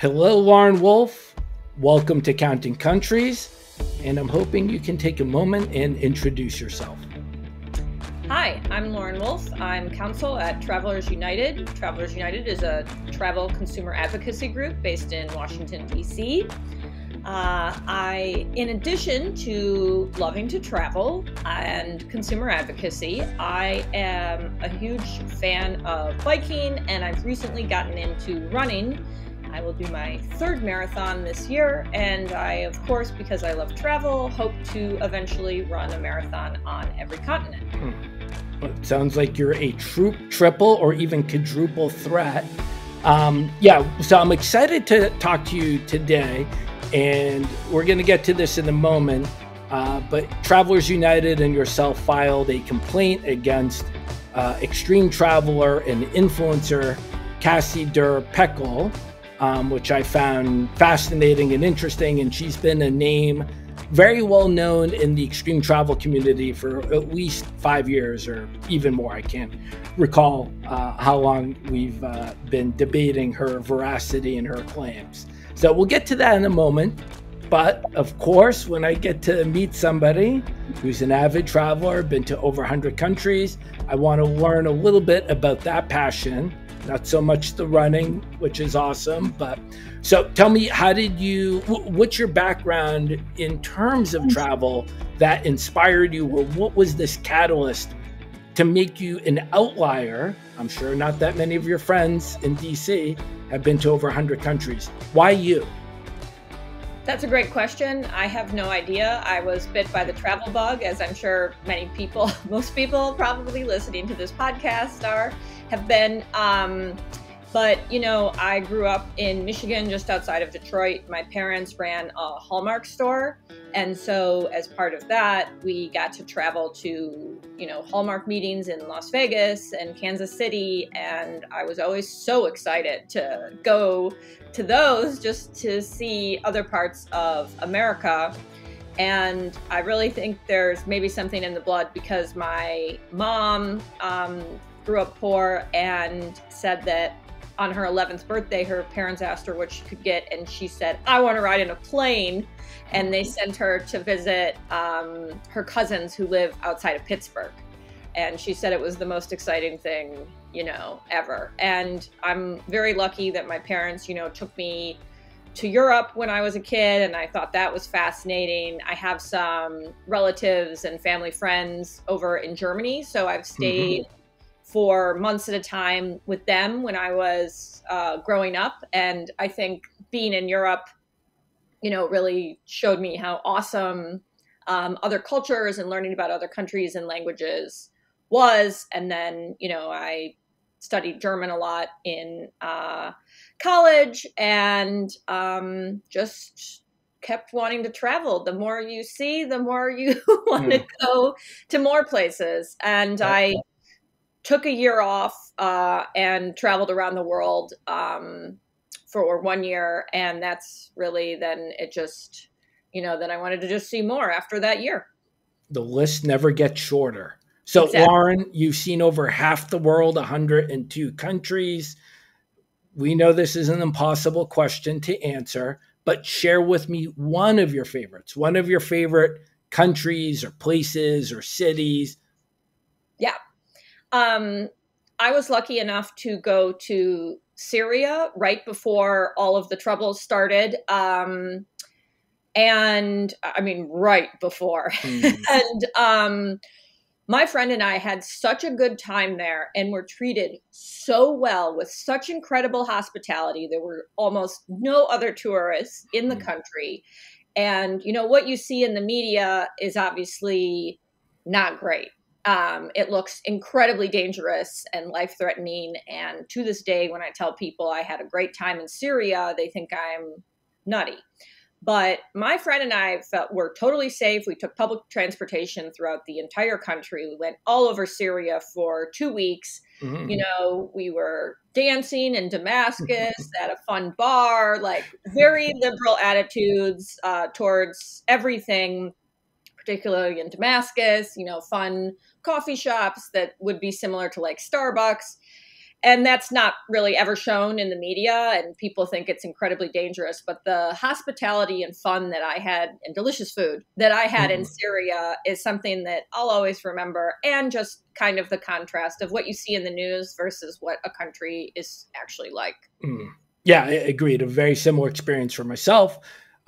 Hello, Lauren Wolfe. Welcome to Counting Countries, and I'm hoping you can take a moment and introduce yourself. Hi, I'm Lauren Wolfe. I'm counsel at Travelers United. Travelers United is a travel consumer advocacy group based in Washington, D.C. Uh, I, in addition to loving to travel and consumer advocacy, I am a huge fan of biking and I've recently gotten into running. I will do my third marathon this year, and I, of course, because I love travel, hope to eventually run a marathon on every continent. Hmm. Well, it sounds like you're a troop, triple, or even quadruple threat. Um, yeah, so I'm excited to talk to you today and we're going to get to this in a moment. Uh, but Travelers United and yourself filed a complaint against uh, extreme traveler and influencer Cassie De Pecol, um, which I found fascinating and interesting. And she's been a name very well known in the extreme travel community for at least five years or even more. I can't recall uh, how long we've uh, been debating her veracity and her claims. So we'll get to that in a moment. But of course, when I get to meet somebody who's an avid traveler, been to over 100 countries, I want to learn a little bit about that passion. Not so much the running, which is awesome, but so tell me, how did you, what's your background in terms of travel that inspired you, or what was this catalyst to make you an outlier? I'm sure not that many of your friends in DC have been to over 100 countries. Why you? That's a great question. I have no idea. I was bit by the travel bug, as I'm sure many people, most people probably listening to this podcast are, have been. Um, but, you know, I grew up in Michigan, just outside of Detroit. My parents ran a Hallmark store. And so, as part of that, we got to travel to, you know, Hallmark meetings in Las Vegas and Kansas City. And I was always so excited to go to those just to see other parts of America. And I really think there's maybe something in the blood because my mom um, grew up poor and said that on her 11th birthday, her parents asked her what she could get, and she said, I want to ride in a plane. And they sent her to visit um, her cousins who live outside of Pittsburgh. And she said it was the most exciting thing, you know, ever. And I'm very lucky that my parents, you know, took me to Europe when I was a kid, and I thought that was fascinating. I have some relatives and family friends over in Germany, so I've stayed. Mm-hmm for months at a time with them when I was uh, growing up. And I think being in Europe, you know, really showed me how awesome um, other cultures and learning about other countries and languages was. And then, you know, I studied German a lot in uh, college and um, just kept wanting to travel. The more you see, the more you want to go to more places. And I took a year off uh, and traveled around the world um, for one year, and that's really then it just you know then I wanted to just see more after that year. The list never gets shorter. So, exactly. Lauren, you've seen over half the world, 102 countries. We know this is an impossible question to answer, but share with me one of your favorites, one of your favorite countries or places or cities. Yeah, um, I was lucky enough to go to Syria right before all of the troubles started. Um, and I mean, right before. Mm. and um, my friend and I had such a good time there and were treated so well with such incredible hospitality. There were almost no other tourists in the mm. country. And, you know, what you see in the media is obviously not great. Um, it looks incredibly dangerous and life threatening. And to this day, when I tell people I had a great time in Syria, they think I'm nutty. But my friend and I felt we were totally safe. We took public transportation throughout the entire country. We went all over Syria for two weeks. Mm-hmm. You know, we were dancing in Damascus at a fun bar, like very liberal attitudes uh, towards everything, particularly in Damascus. You know, fun coffee shops that would be similar to like Starbucks. and that's not really ever shown in the media and people think it's incredibly dangerous but the hospitality and fun that i had and delicious food that i had mm-hmm. in syria is something that i'll always remember and just kind of the contrast of what you see in the news versus what a country is actually like mm. yeah i agreed a very similar experience for myself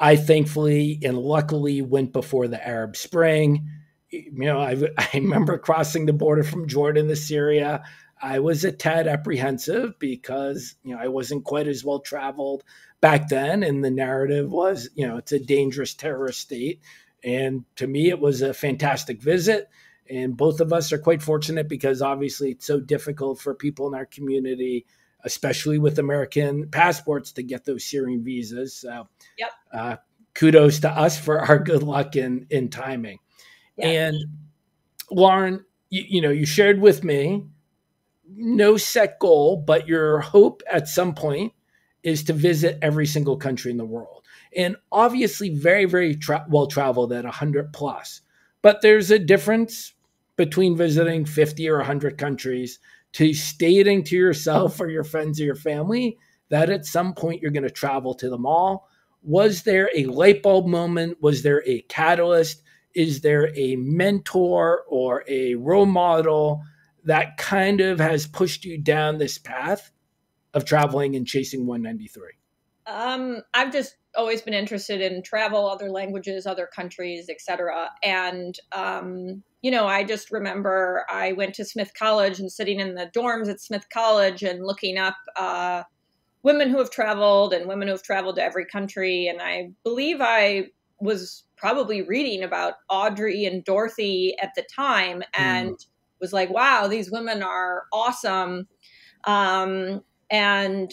i thankfully and luckily went before the arab spring you know I, I remember crossing the border from jordan to syria I was a tad apprehensive because you know I wasn't quite as well traveled back then, and the narrative was you know it's a dangerous terrorist state. And to me, it was a fantastic visit. And both of us are quite fortunate because obviously it's so difficult for people in our community, especially with American passports, to get those Syrian visas. So, yep. Uh, kudos to us for our good luck in in timing. Yeah. And Lauren, you, you know, you shared with me no set goal, but your hope at some point is to visit every single country in the world. And obviously, very, very tra- well traveled at 100 plus. But there's a difference between visiting 50 or 100 countries to stating to yourself or your friends or your family that at some point you're going to travel to the mall? Was there a light bulb moment? Was there a catalyst? Is there a mentor or a role model that kind of has pushed you down this path of traveling and chasing 193? Um, I've just always been interested in travel, other languages, other countries, etc. And um, you know, I just remember I went to Smith College and sitting in the dorms at Smith College and looking up uh, women who have traveled and women who have traveled to every country. And I believe I was probably reading about Audrey and Dorothy at the time, and mm was like, wow, these women are awesome. Um, and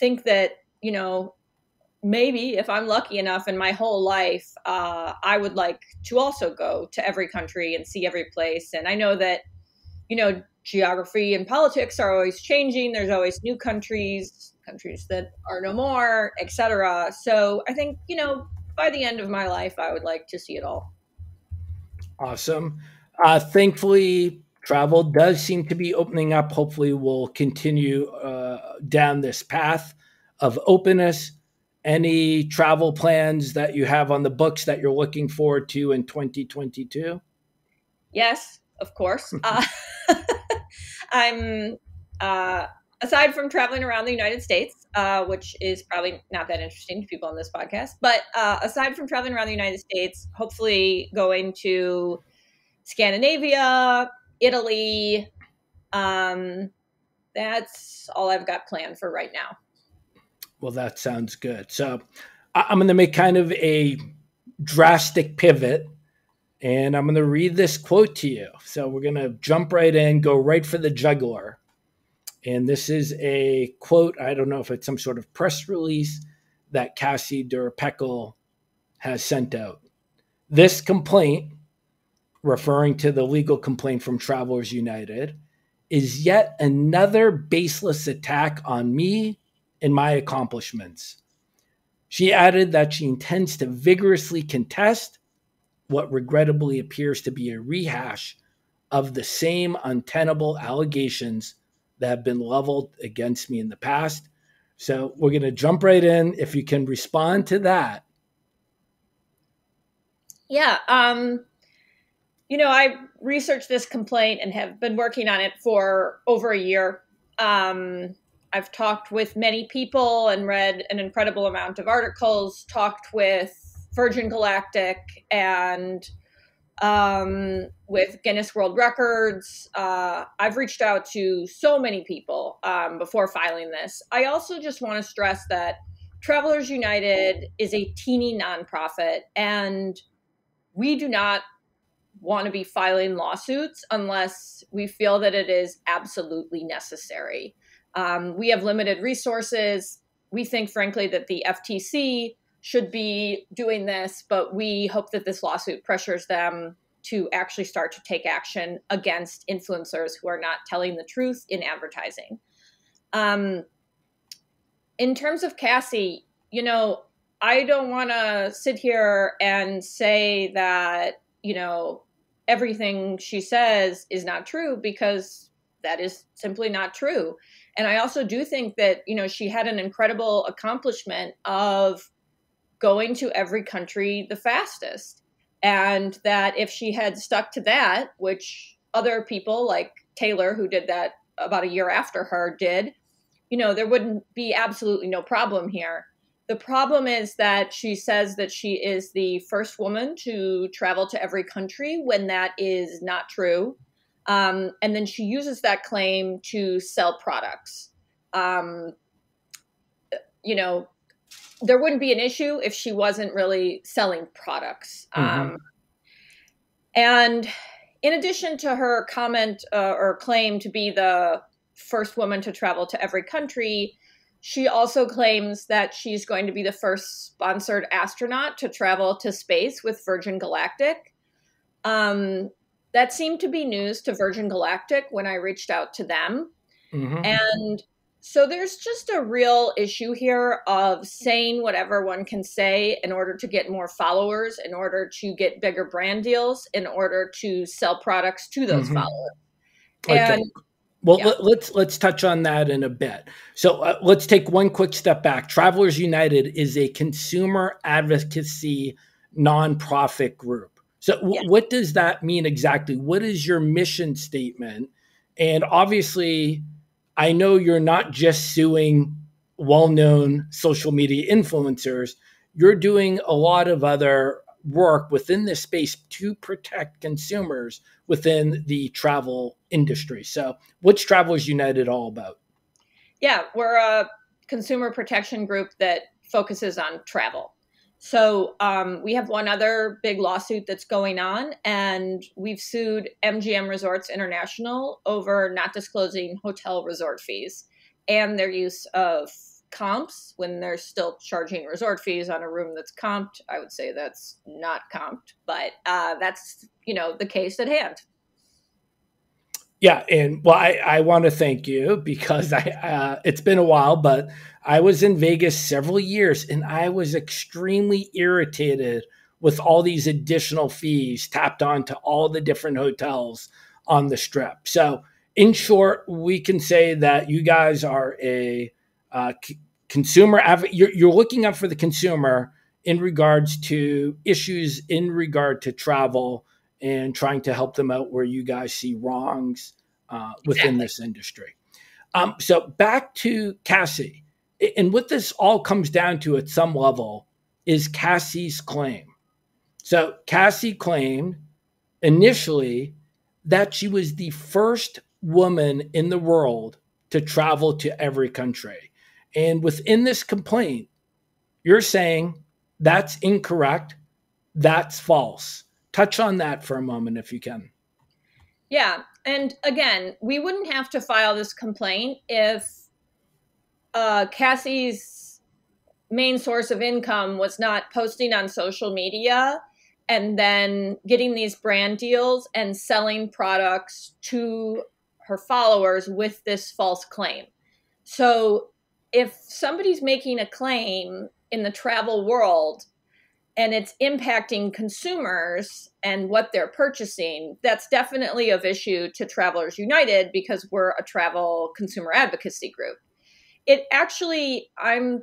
think that, you know, maybe if I'm lucky enough in my whole life, uh, I would like to also go to every country and see every place. And I know that, you know, geography and politics are always changing. There's always new countries, countries that are no more, etc. So I think, you know, by the end of my life, I would like to see it all. Awesome. Uh, thankfully, travel does seem to be opening up. Hopefully, we'll continue uh, down this path of openness. Any travel plans that you have on the books that you're looking forward to in 2022? Yes, of course. uh, I'm uh, aside from traveling around the United States, uh, which is probably not that interesting to people on this podcast, but uh, aside from traveling around the United States, hopefully going to Scandinavia, Italy. Um, that's all I've got planned for right now. Well, that sounds good. So I'm going to make kind of a drastic pivot and I'm going to read this quote to you. So we're going to jump right in, go right for the jugular. And this is a quote. I don't know if it's some sort of press release that Cassie De Pecol has sent out. This complaint referring to the legal complaint from Travelers United, is yet another baseless attack on me and my accomplishments. She added that she intends to vigorously contest what regrettably appears to be a rehash of the same untenable allegations that have been leveled against me in the past. So we're going to jump right in. If you can respond to that. Yeah. Um, you know, I researched this complaint and have been working on it for over a year. Um, I've talked with many people and read an incredible amount of articles, talked with Virgin Galactic and um, with Guinness World Records. Uh, I've reached out to so many people um, before filing this. I also just want to stress that Travelers United is a teeny nonprofit and we do not want to be filing lawsuits unless we feel that it is absolutely necessary. Um, we have limited resources. We think, frankly, that the FTC should be doing this, but we hope that this lawsuit pressures them to actually start to take action against influencers who are not telling the truth in advertising. Um, in terms of Cassie, you know, I don't want to sit here and say that, you know, everything she says is not true because that is simply not true. And I also do think that, you know, she had an incredible accomplishment of going to every country the fastest. And that if she had stuck to that, which other people like Taylor, who did that about a year after her, did, you know, there wouldn't be absolutely no problem here. The problem is that she says that she is the first woman to travel to every country when that is not true. Um, and then she uses that claim to sell products. Um, you know, there wouldn't be an issue if she wasn't really selling products. Mm-hmm. Um, and in addition to her comment uh, or claim to be the first woman to travel to every country, she also claims that she's going to be the first sponsored astronaut to travel to space with Virgin Galactic. Um, that seemed to be news to Virgin Galactic when I reached out to them. Mm-hmm. And so there's just a real issue here of saying whatever one can say in order to get more followers, in order to get bigger brand deals, in order to sell products to those mm-hmm. followers. Okay. Well, yeah. let, us let's, let's touch on that in a bit. So uh, let's take one quick step back. Travelers United is a consumer advocacy nonprofit group. So w- yeah. what does that mean exactly? What is your mission statement? And obviously, I know you're not just suing well-known social media influencers. You're doing a lot of other work within this space to protect consumers within the travel industry. So, what's Travelers United all about? Yeah, we're a consumer protection group that focuses on travel. So, um, we have one other big lawsuit that's going on, and we've sued MGM Resorts International over not disclosing hotel resort fees and their use of comps when they're still charging resort fees on a room that's comped. I would say that's not comped, but uh, that's you know the case at hand. Yeah, and well, I, I want to thank you because I uh, it's been a while, but I was in Vegas several years, and I was extremely irritated with all these additional fees tapped onto all the different hotels on the strip. So, in short, we can say that you guys are a uh, c- consumer you're, you're looking out for the consumer in regards to issues in regard to travel and trying to help them out where you guys see wrongs uh, within exactly. this industry. Um, so back to Cassie, and what this all comes down to at some level is Cassie's claim. So Cassie claimed initially that she was the first woman in the world to travel to every country. And within this complaint, you're saying that's incorrect, that's false. Touch on that for a moment if you can. Yeah. And again, we wouldn't have to file this complaint if uh, Cassie's main source of income was not posting on social media and then getting these brand deals and selling products to her followers with this false claim. So if somebody's making a claim in the travel world and it's impacting consumers and what they're purchasing, that's definitely of issue to Travelers United because we're a travel consumer advocacy group. It actually, I'm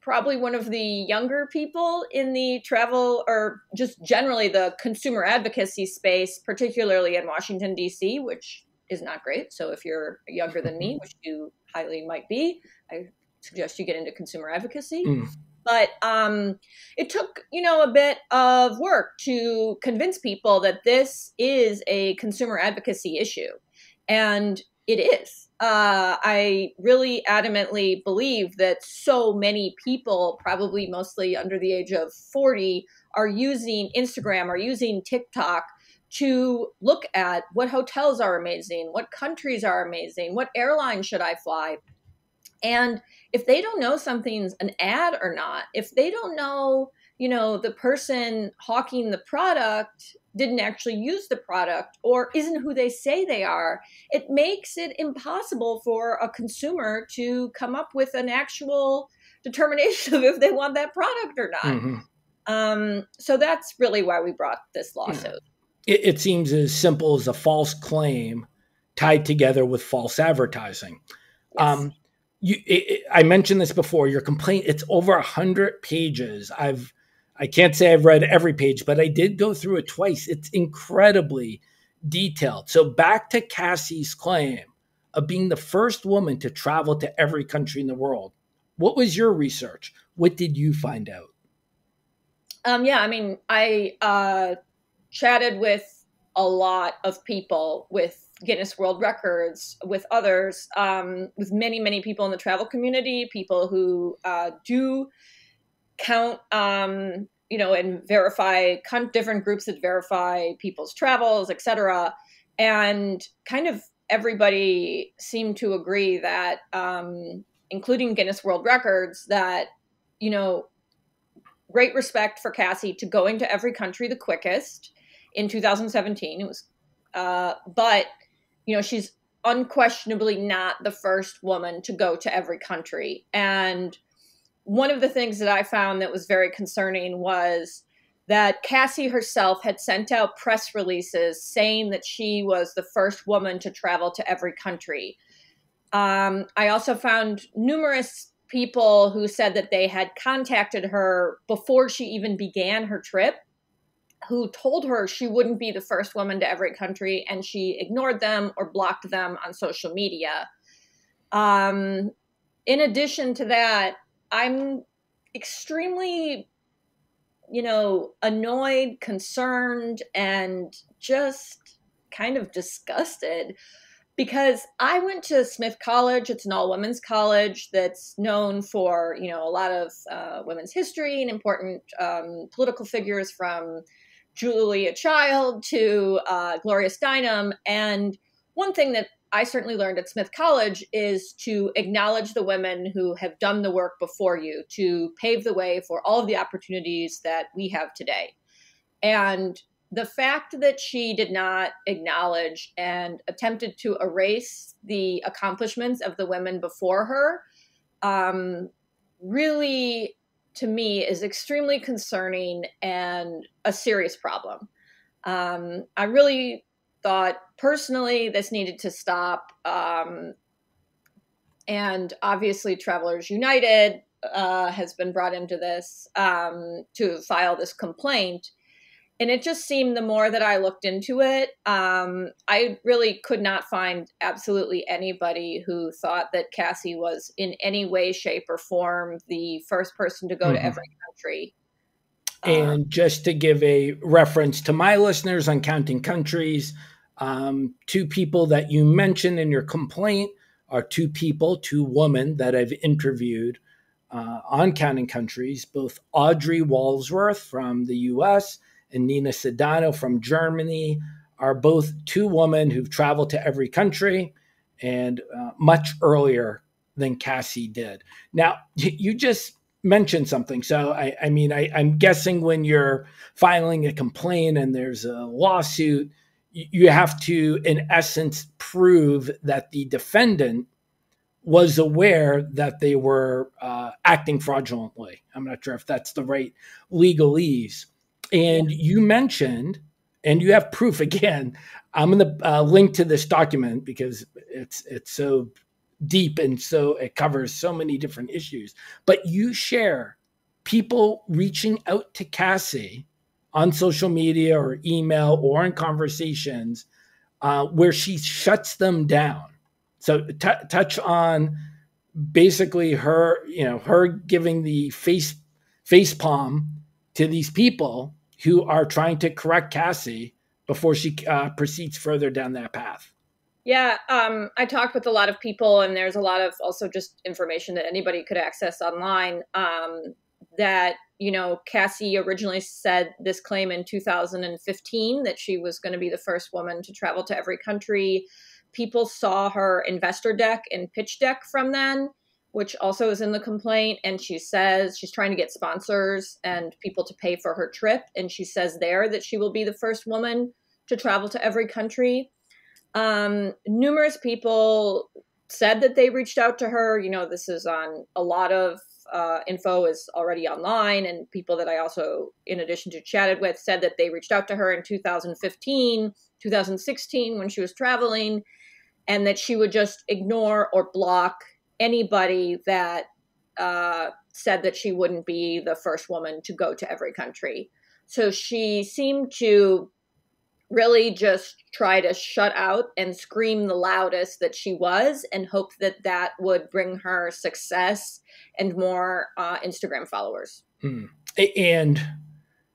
probably one of the younger people in the travel or just generally the consumer advocacy space, particularly in Washington, D.C., which is not great. So if you're younger than me, which you highly might be, I suggest you get into consumer advocacy. Mm. But um, it took, you know, a bit of work to convince people that this is a consumer advocacy issue, and it is. Uh, I really adamantly believe that so many people, probably mostly under the age of 40, are using Instagram or using TikTok to look at what hotels are amazing, what countries are amazing, what airline should I fly. And if they don't know something's an ad or not, if they don't know, you know, the person hawking the product didn't actually use the product or isn't who they say they are, it makes it impossible for a consumer to come up with an actual determination of if they want that product or not. Mm-hmm. Um, so that's really why we brought this lawsuit. It, it seems as simple as a false claim tied together with false advertising. Yes. Um, you, it, it, I mentioned this before. Your complaint it's over a hundred pages. I've I can't say I've read every page, but I did go through it twice. It's incredibly detailed. So back to Cassie's claim of being the first woman to travel to every country in the world. What was your research? What did you find out? Um, yeah, I mean, I uh, chatted with a lot of people with Guinness World Records, with others, um, with many, many people in the travel community, people who uh, do count, um, you know, and verify different groups that verify people's travels, etc. And kind of everybody seemed to agree that, um, including Guinness World Records, that you know, great respect for Cassie to going to every country the quickest in 2017. It was, uh, but you know, she's unquestionably not the first woman to go to every country. And one of the things that I found that was very concerning was that Cassie herself had sent out press releases saying that she was the first woman to travel to every country. Um, I also found numerous people who said that they had contacted her before she even began her trip who told her she wouldn't be the first woman to every country and she ignored them or blocked them on social media. Um, in addition to that, I'm extremely, you know, annoyed, concerned, and just kind of disgusted because I went to Smith College. It's an all women's college that's known for, you know, a lot of uh, women's history and important um, political figures from Julia Child to uh, Gloria Steinem. And one thing that I certainly learned at Smith College is to acknowledge the women who have done the work before you to pave the way for all of the opportunities that we have today. And the fact that she did not acknowledge and attempted to erase the accomplishments of the women before her um, really to me is extremely concerning and a serious problem. Um, i really thought personally this needed to stop um, and obviously travelers united uh, has been brought into this um, to file this complaint and it just seemed the more that I looked into it, um, I really could not find absolutely anybody who thought that Cassie was in any way, shape, or form the first person to go mm-hmm. to every country. And um, just to give a reference to my listeners on counting countries, um, two people that you mentioned in your complaint are two people, two women that I've interviewed uh, on counting countries, both Audrey Walsworth from the US and Nina Sedano from Germany are both two women who've traveled to every country and uh, much earlier than Cassie did. Now, you just mentioned something. So, I, I mean, I, I'm guessing when you're filing a complaint and there's a lawsuit, you have to, in essence, prove that the defendant was aware that they were uh, acting fraudulently. I'm not sure if that's the right legalese. And you mentioned, and you have proof again. I'm going to uh, link to this document because it's it's so deep and so it covers so many different issues. But you share people reaching out to Cassie on social media or email or in conversations uh, where she shuts them down. So t- touch on basically her, you know, her giving the face face palm to these people who are trying to correct Cassie before she uh, proceeds further down that path. Yeah, um, I talked with a lot of people, and there's a lot of also just information that anybody could access online. Um, that you know, Cassie originally said this claim in 2015 that she was going to be the first woman to travel to every country. People saw her investor deck and pitch deck from then, which also is in the complaint. And she says she's trying to get sponsors and people to pay for her trip. And she says there that she will be the first woman to travel to every country. Um, numerous people said that they reached out to her. You know, this is on a lot of uh, info is already online, and people that I also, in addition to chatted with, said that they reached out to her in 2015, 2016 when she was traveling and that she would just ignore or block anybody that uh, said that she wouldn't be the first woman to go to every country. So she seemed to really just try to shut out and scream the loudest that she was and hope that that would bring her success and more uh, Instagram followers. Hmm. And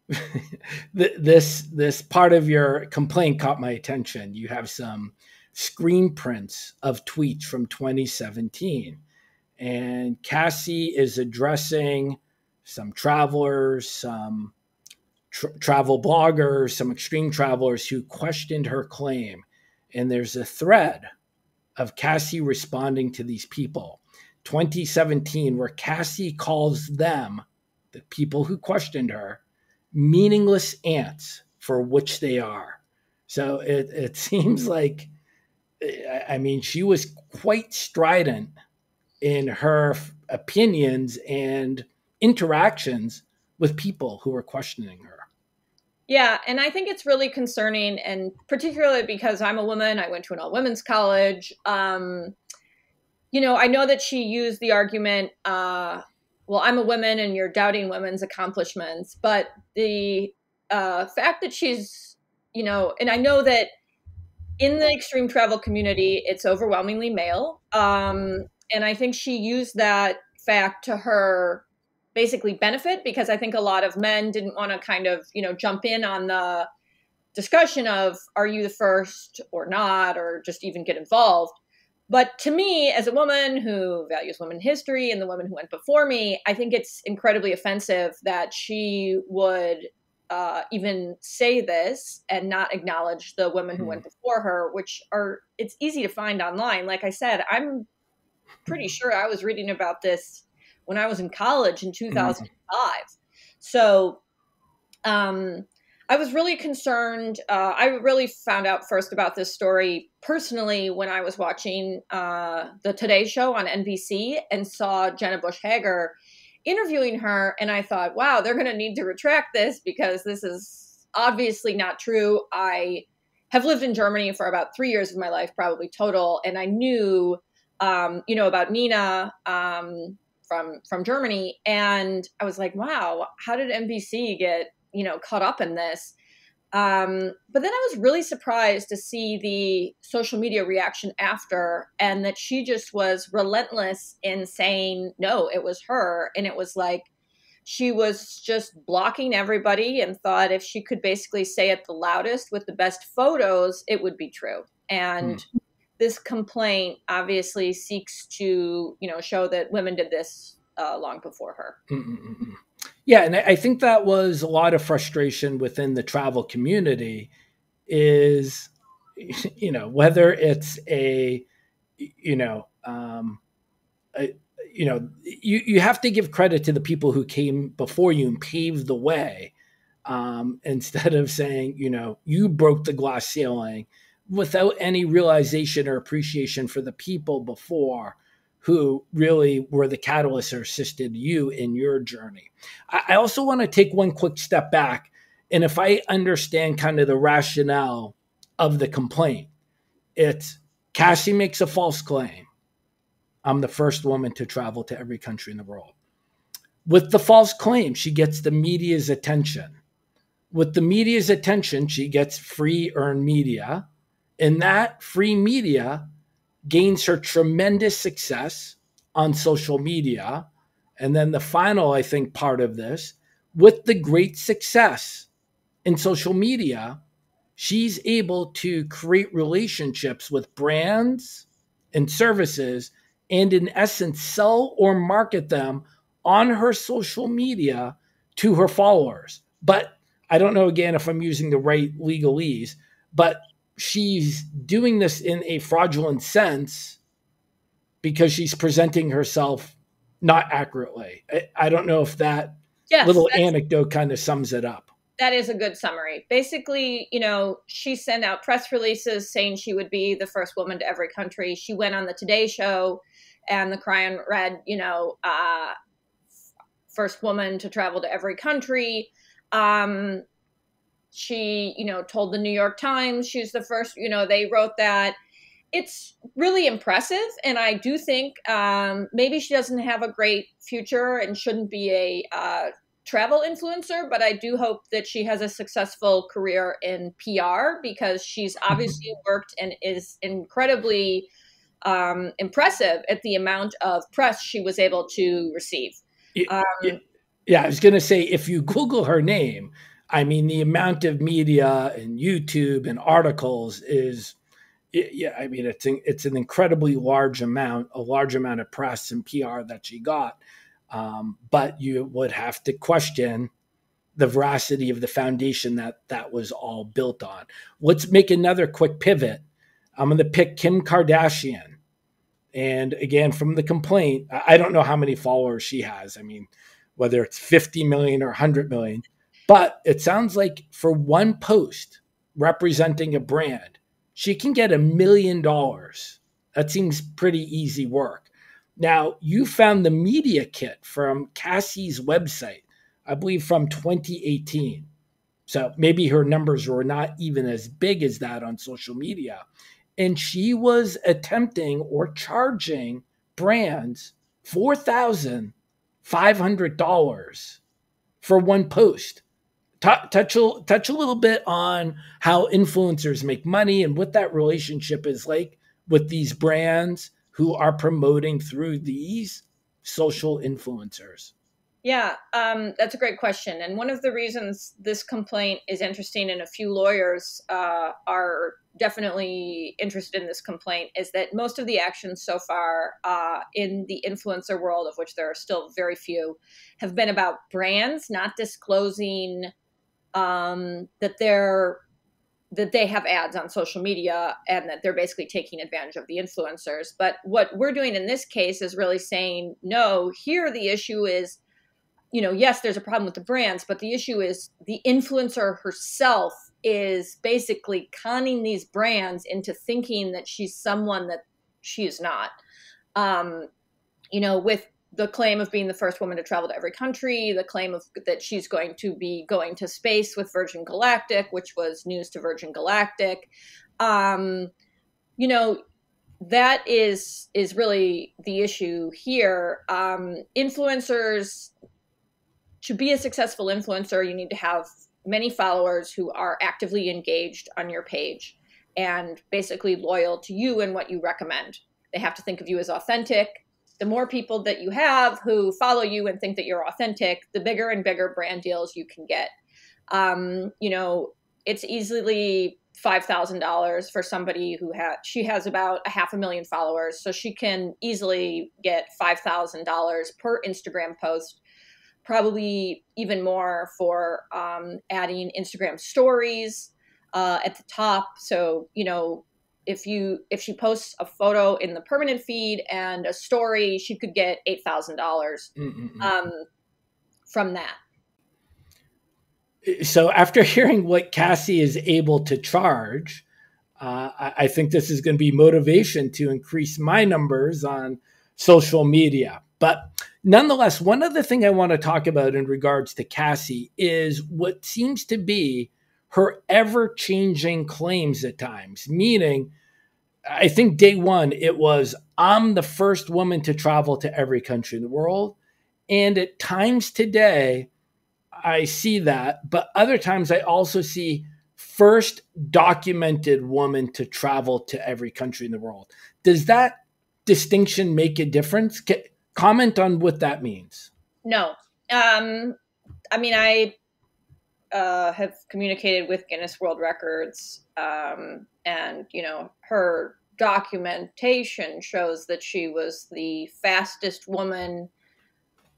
this this part of your complaint caught my attention. You have some screen prints of tweets from 2017 and Cassie is addressing some travelers, some travel bloggers, some extreme travelers who questioned her claim. And there's a thread of Cassie responding to these people. 2017, where Cassie calls them, the people who questioned her, meaningless ants for which they are. So it, it seems like, I mean, she was quite strident in her opinions and interactions with people who were questioning her. Yeah, and I think it's really concerning, and particularly because I'm a woman, I went to an all women's college. Um, you know, I know that she used the argument, uh, well, I'm a woman and you're doubting women's accomplishments, but the uh, fact that she's, you know, and I know that in the extreme travel community, it's overwhelmingly male. Um, and I think she used that fact to her basically benefit because I think a lot of men didn't want to kind of, you know, jump in on the discussion of are you the first or not, or just even get involved. But to me, as a woman who values women history and the women who went before me, I think it's incredibly offensive that she would uh, even say this and not acknowledge the women who mm. went before her, which are it's easy to find online. Like I said, I'm pretty sure I was reading about this when I was in college in 2005. Mm-hmm. So, um, I was really concerned. Uh, I really found out first about this story personally when I was watching uh, the Today Show on NBC and saw Jenna Bush Hager interviewing her. And I thought, wow, they're going to need to retract this because this is obviously not true. I have lived in Germany for about three years of my life, probably total. And I knew um, you know, about Nina um, from from Germany, and I was like, wow, how did NBC get you know caught up in this? Um, but then I was really surprised to see the social media reaction after, and that she just was relentless in saying no, it was her, and it was like she was just blocking everybody and thought if she could basically say it the loudest with the best photos, it would be true. And mm this complaint obviously seeks to you know show that women did this uh, long before her. Mm-mm-mm. Yeah, and I think that was a lot of frustration within the travel community. Is you know whether it's a you know um, a, you know you you have to give credit to the people who came before you and paved the way um, instead of saying you know you broke the glass ceiling without any realization or appreciation for the people before who really were the catalysts or assisted you in your journey. I also want to take one quick step back. And if I understand kind of the rationale of the complaint, it's Cassie makes a false claim. I'm the first woman to travel to every country in the world. With the false claim, she gets the media's attention. With the media's attention, she gets free earned media and that free media gains her tremendous success on social media. And then the final, I think, part of this, with the great success in social media, she's able to create relationships with brands and services and, in essence, sell or market them on her social media to her followers. But I don't know again if I'm using the right legalese, but she's doing this in a fraudulent sense because she's presenting herself not accurately. I, I don't know if that yes, little anecdote kind of sums it up. That is a good summary. Basically, you know, she sent out press releases saying she would be the first woman to every country. She went on the Today Show, and the Crown read, you know, uh, first woman to travel to every country. Um, she, you know, told the New York Times she's the first, you know, they wrote that. it's really impressive, and I do think um, maybe she doesn't have a great future and shouldn't be a uh, travel influencer, but I do hope that she has a successful career in PR because she's mm-hmm. obviously worked and is incredibly um, impressive at the amount of press she was able to receive. Um, yeah, I was going to say if you Google her name, I mean, the amount of media and YouTube and articles is yeah, I mean, it's an, it's an incredibly large amount, a large amount of press and PR that she got. Um, but you would have to question the veracity of the foundation that that was all built on. Let's make another quick pivot. I'm going to pick Kim Kardashian. And again, from the complaint, I don't know how many followers she has. I mean, whether it's 50 million or 100 million, but it sounds like for one post representing a brand, she can get a million dollars. That seems pretty easy work. Now, you found the media kit from Cassie's website, I believe from 2018. So maybe her numbers were not even as big as that on social media. And she was attempting or charging brands $4,500 for one post touch a, touch a little bit on how influencers make money and what that relationship is like with these brands who are promoting through these social influencers. Yeah, um, that's a great question. And one of the reasons this complaint is interesting, and a few lawyers uh, are definitely interested in this complaint, is that most of the actions so far uh, in the influencer world, of which there are still very few, have been about brands not disclosing um, that they're that they have ads on social media and that they're basically taking advantage of the influencers. But what we're doing in this case is really saying, no, here the issue is, you know, yes, there's a problem with the brands, but the issue is the influencer herself is basically conning these brands into thinking that she's someone that she is not. Um, you know, with the claim of being the first woman to travel to every country, the claim of that she's going to be going to space with Virgin Galactic, which was news to Virgin Galactic. Um, you know, that is is really the issue here. Um, influencers to be a successful influencer, you need to have many followers who are actively engaged on your page and basically loyal to you and what you recommend. They have to think of you as authentic the more people that you have who follow you and think that you're authentic, the bigger and bigger brand deals you can get. Um, you know, it's easily five thousand dollars for somebody who has she has about a half a million followers, so she can easily get five thousand dollars per Instagram post. Probably even more for um, adding Instagram stories uh, at the top. So you know, if you if she posts a photo in the permanent feed and a story, she could get eight thousand dollars um, from that. So after hearing what Cassie is able to charge, uh, I, I think this is going to be motivation to increase my numbers on social media. But nonetheless, one other thing I want to talk about in regards to Cassie is what seems to be her ever changing claims at times, meaning, I think day one, it was, I'm the first woman to travel to every country in the world. And at times today, I see that. But other times, I also see first documented woman to travel to every country in the world. Does that distinction make a difference? comment on what that means. No. Um, I mean, I uh, have communicated with Guinness World Records, um, and you know her documentation shows that she was the fastest woman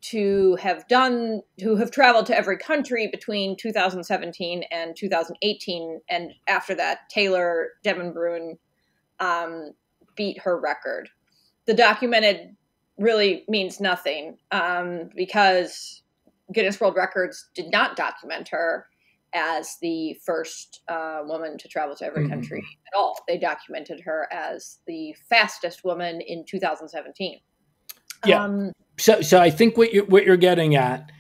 to have done who have traveled to every country between 2017 and 2018 and after that taylor Demonbreun um, beat her record. The documented really means nothing um, because Guinness World Records did not document her as the first uh, woman to travel to every mm-hmm. country mm-hmm. at all. They documented her as the fastest woman in 2017. Yeah. Um, so, so I think what you're, what you're getting at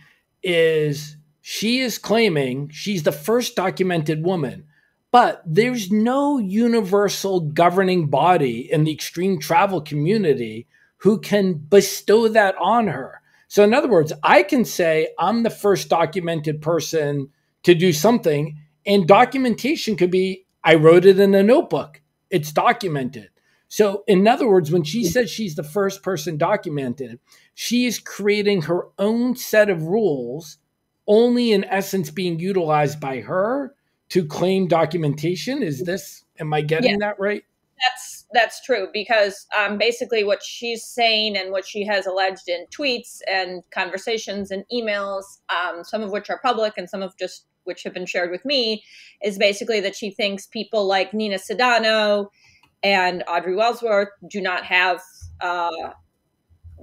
is she is claiming she's the first documented woman, but there's no universal governing body in the extreme travel community who can bestow that on her. So, in other words, I can say I'm the first documented person to do something, and documentation could be I wrote it in a notebook, it's documented. So, in other words, when she says she's the first person documented, she is creating her own set of rules, only in essence being utilized by her to claim documentation. Is this, am I getting yeah, that right? That's that's true because um, basically what she's saying and what she has alleged in tweets and conversations and emails, um, some of which are public and some of just which have been shared with me, is basically that she thinks people like Nina Sedano and Audrey Wellsworth do not have uh,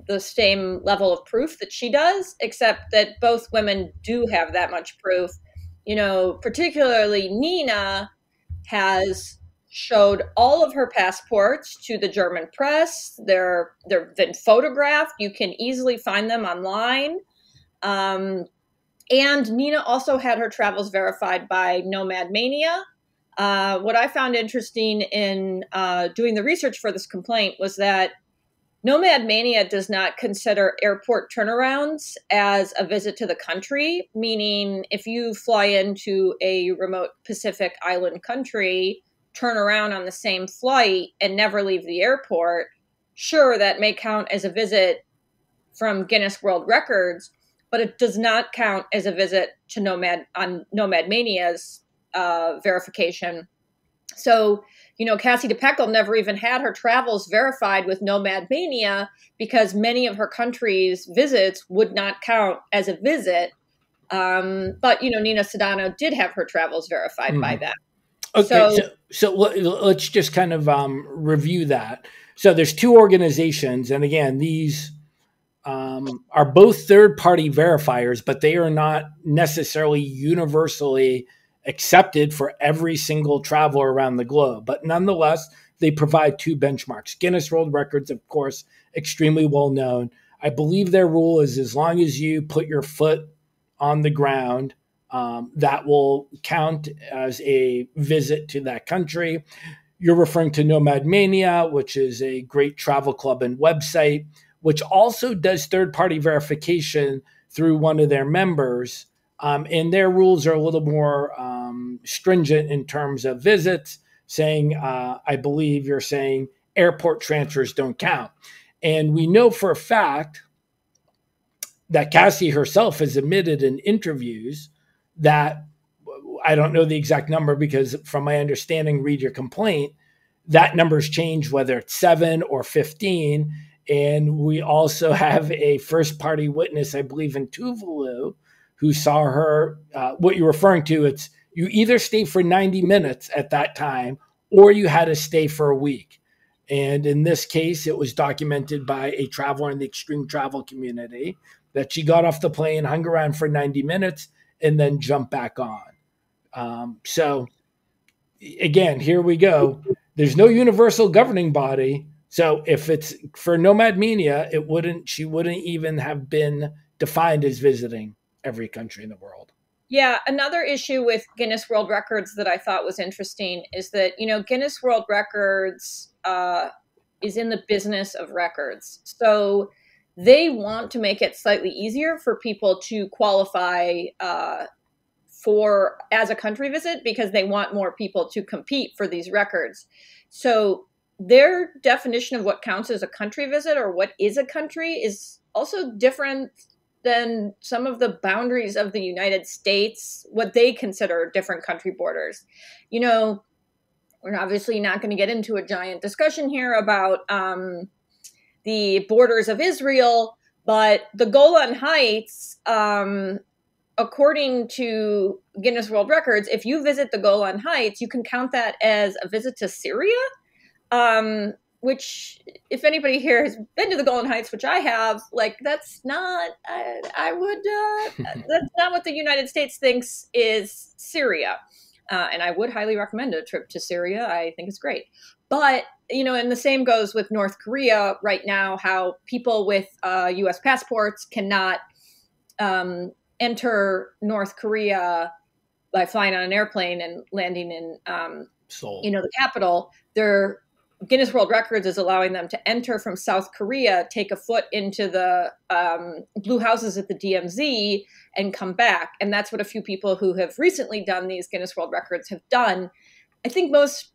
the same level of proof that she does, except that both women do have that much proof. You know, particularly Nina has showed all of her passports to the German press. They're they've been photographed. You can easily find them online. Um, and Nina also had her travels verified by Nomad Mania. Uh, what I found interesting in uh, doing the research for this complaint was that Nomad Mania does not consider airport turnarounds as a visit to the country, meaning if you fly into a remote Pacific island country, turn around on the same flight and never leave the airport, sure, that may count as a visit from Guinness World Records, but it does not count as a visit to Nomad on Nomad Mania's uh, verification. So, you know, Cassie De Pecol never even had her travels verified with Nomad Mania because many of her country's visits would not count as a visit. Um, but, you know, Nina Sedano did have her travels verified mm. by hmm. them. Okay, so, so, so let's just kind of um, review that. So there's two organizations, and again, these um, are both third party verifiers, but they are not necessarily universally accepted for every single traveler around the globe. But nonetheless, they provide two benchmarks. Guinness World Records, of course, extremely well known. I believe their rule is as long as you put your foot on the ground, um, that will count as a visit to that country. You're referring to Nomad Mania, which is a great travel club and website which also does third party verification through one of their members. Um, and their rules are a little more um, stringent in terms of visits, saying, uh, I believe you're saying airport transfers don't count. And we know for a fact that Cassie herself has admitted in interviews that I don't know the exact number because, from my understanding, read your complaint, that number's changed whether it's seven or 15. And we also have a first party witness, I believe, in Tuvalu, who saw her. Uh, what you're referring to, it's you either stay for 90 minutes at that time or you had to stay for a week. And in this case, it was documented by a traveler in the extreme travel community that she got off the plane, hung around for 90 minutes, and then jump back on. Um, so, again, here we go. There's no universal governing body so if it's for Nomad Mania, it wouldn't she wouldn't even have been defined as visiting every country in the world. Yeah, another issue with Guinness World Records that I thought was interesting is that you know Guinness World Records uh, is in the business of records, so they want to make it slightly easier for people to qualify uh, for as a country visit because they want more people to compete for these records. So their definition of what counts as a country visit or what is a country is also different than some of the boundaries of the United States, what they consider different country borders. You know, we're obviously not going to get into a giant discussion here about um, the borders of Israel, but the Golan Heights, um, according to Guinness World Records, if you visit the Golan Heights, you can count that as a visit to Syria um, which if anybody here has been to the Golan Heights, which I have, like that's not I, I would uh, that's not what the United States thinks is Syria. Uh, and I would highly recommend a trip to Syria. I think it's great. But, you know, and the same goes with North Korea right now, how people with uh, US passports cannot um, enter North Korea by flying on an airplane and landing in, um, Seoul. you know, the capital. Their Guinness World Records is allowing them to enter from South Korea, take a foot into the um, blue houses at the DMZ, and come back. And that's what a few people who have recently done these Guinness World Records have done. I think most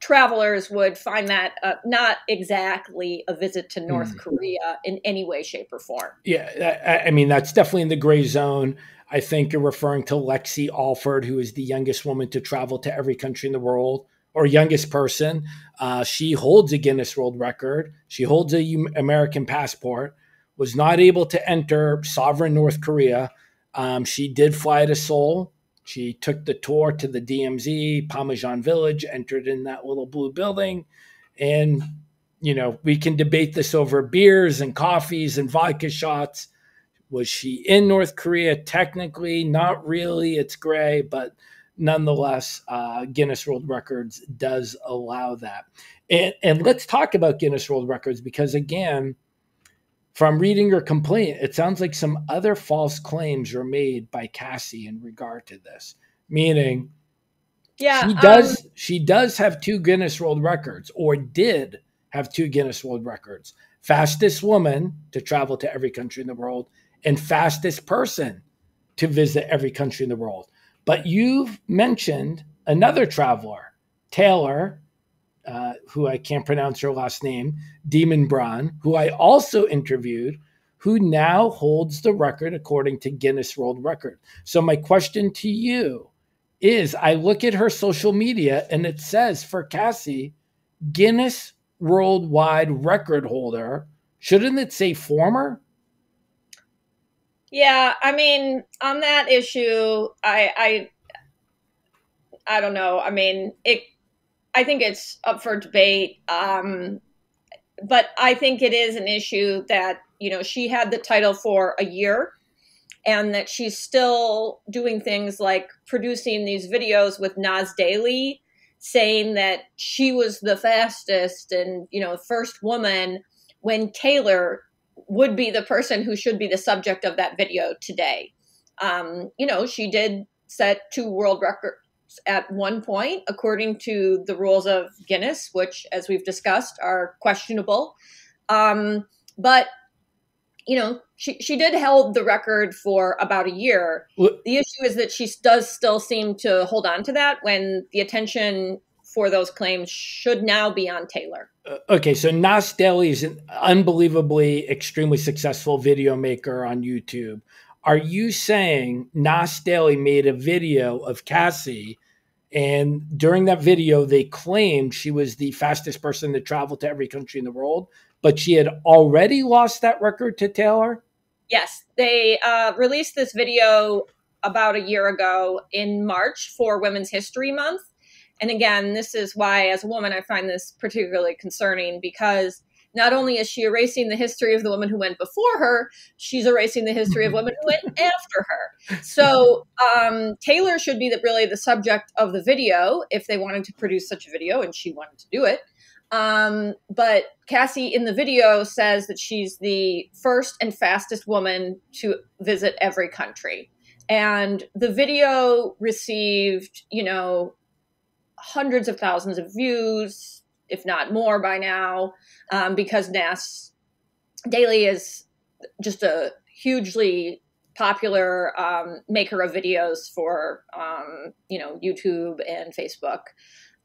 travelers would find that uh, not exactly a visit to North mm. Korea in any way, shape, or form. Yeah, I, I, mean, that's definitely in the gray zone. I think you're referring to Lexie Alford, who is the youngest woman to travel to every country in the world or youngest person. Uh, she holds a Guinness World Record. She holds a U- American passport. Was not able to enter sovereign North Korea. Um, she did fly to Seoul. She took the tour to the DMZ, Panmunjom Village, entered in that little blue building, and you know we can debate this over beers and coffees and vodka shots. Was she in North Korea? Technically, not really. It's gray, but nonetheless, uh, Guinness World Records does allow that. And, and let's talk about Guinness World Records because, again, from reading your complaint, it sounds like some other false claims were made by Cassie in regard to this. Meaning, yeah, she does um, she does have two Guinness World Records, or did have two Guinness World Records: fastest woman to travel to every country in the world, and fastest person to visit every country in the world. But you've mentioned another traveler, Taylor, uh, who I can't pronounce her last name, Demonbreun, who I also interviewed, who now holds the record according to Guinness World Record. So, my question to you is I look at her social media and it says for Cassie, Guinness Worldwide Record Holder. Shouldn't it say former? Yeah, I mean, on that issue, I I I don't know. I mean, it I think it's up for debate. Um but I think it is an issue that, you know, she had the title for a year and that she's still doing things like producing these videos with Nas Daily saying that she was the fastest and, you know, first woman when Taylor would be the person who should be the subject of that video today. Um, you know, she did set two world records at one point, according to the rules of Guinness, which, as we've discussed, are questionable. Um, but you know, she she did hold the record for about a year. The issue is that she does still seem to hold on to that when the attention for those claims should now be on Taylor. Uh, okay, so Nas Daily is an unbelievably extremely successful video maker on YouTube. Are you saying Nas Daily made a video of Cassie, and during that video, they claimed she was the fastest person to travel to every country in the world, but she had already lost that record to Taylor? Yes, they uh, released this video about a year ago in March for Women's History Month and again, this is why, as a woman, I find this particularly concerning because not only is she erasing the history of the woman who went before her, she's erasing the history of women who went after her. So um, Taylor should be the, really the subject of the video if they wanted to produce such a video, and she wanted to do it. Um, but Cassie in the video says that she's the first and fastest woman to visit every country. And the video received, you know, hundreds of thousands of views, if not more by now, um, because Nas Daily is just a hugely popular um, maker of videos for um, you know YouTube and Facebook.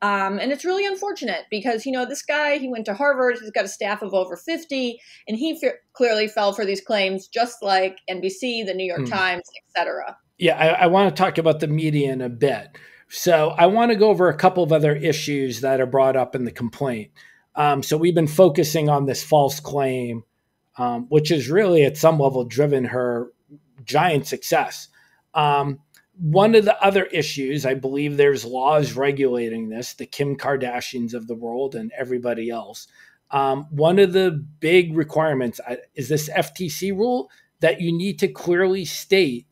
Um, and it's really unfortunate because you know this guy he went to Harvard he's got a staff of over 50 and he f- clearly fell for these claims just like NBC the New York mm. Times etc. Yeah, I, I want to talk about the media in a bit. So I want to go over a couple of other issues that are brought up in the complaint. Um, so we've been focusing on this false claim, um, which has really at some level driven her giant success. Um, one of the other issues, I believe there's laws regulating this, the Kim Kardashians of the world and everybody else. Um, one of the big requirements is this FTC rule that you need to clearly state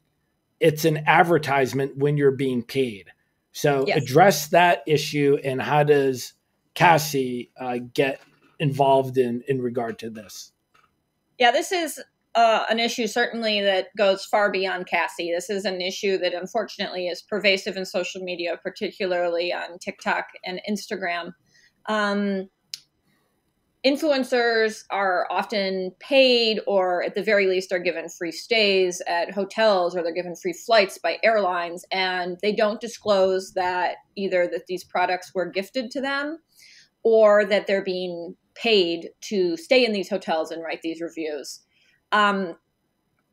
it's an advertisement when you're being paid. So yes. address that issue and how does Cassie uh, get involved in in regard to this? Yeah, this is uh, an issue certainly that goes far beyond Cassie. This is an issue that unfortunately is pervasive in social media, particularly on TikTok and Instagram. Um, influencers are often paid or at the very least are given free stays at hotels or they're given free flights by airlines and they don't disclose that either that these products were gifted to them or that they're being paid to stay in these hotels and write these reviews. Um,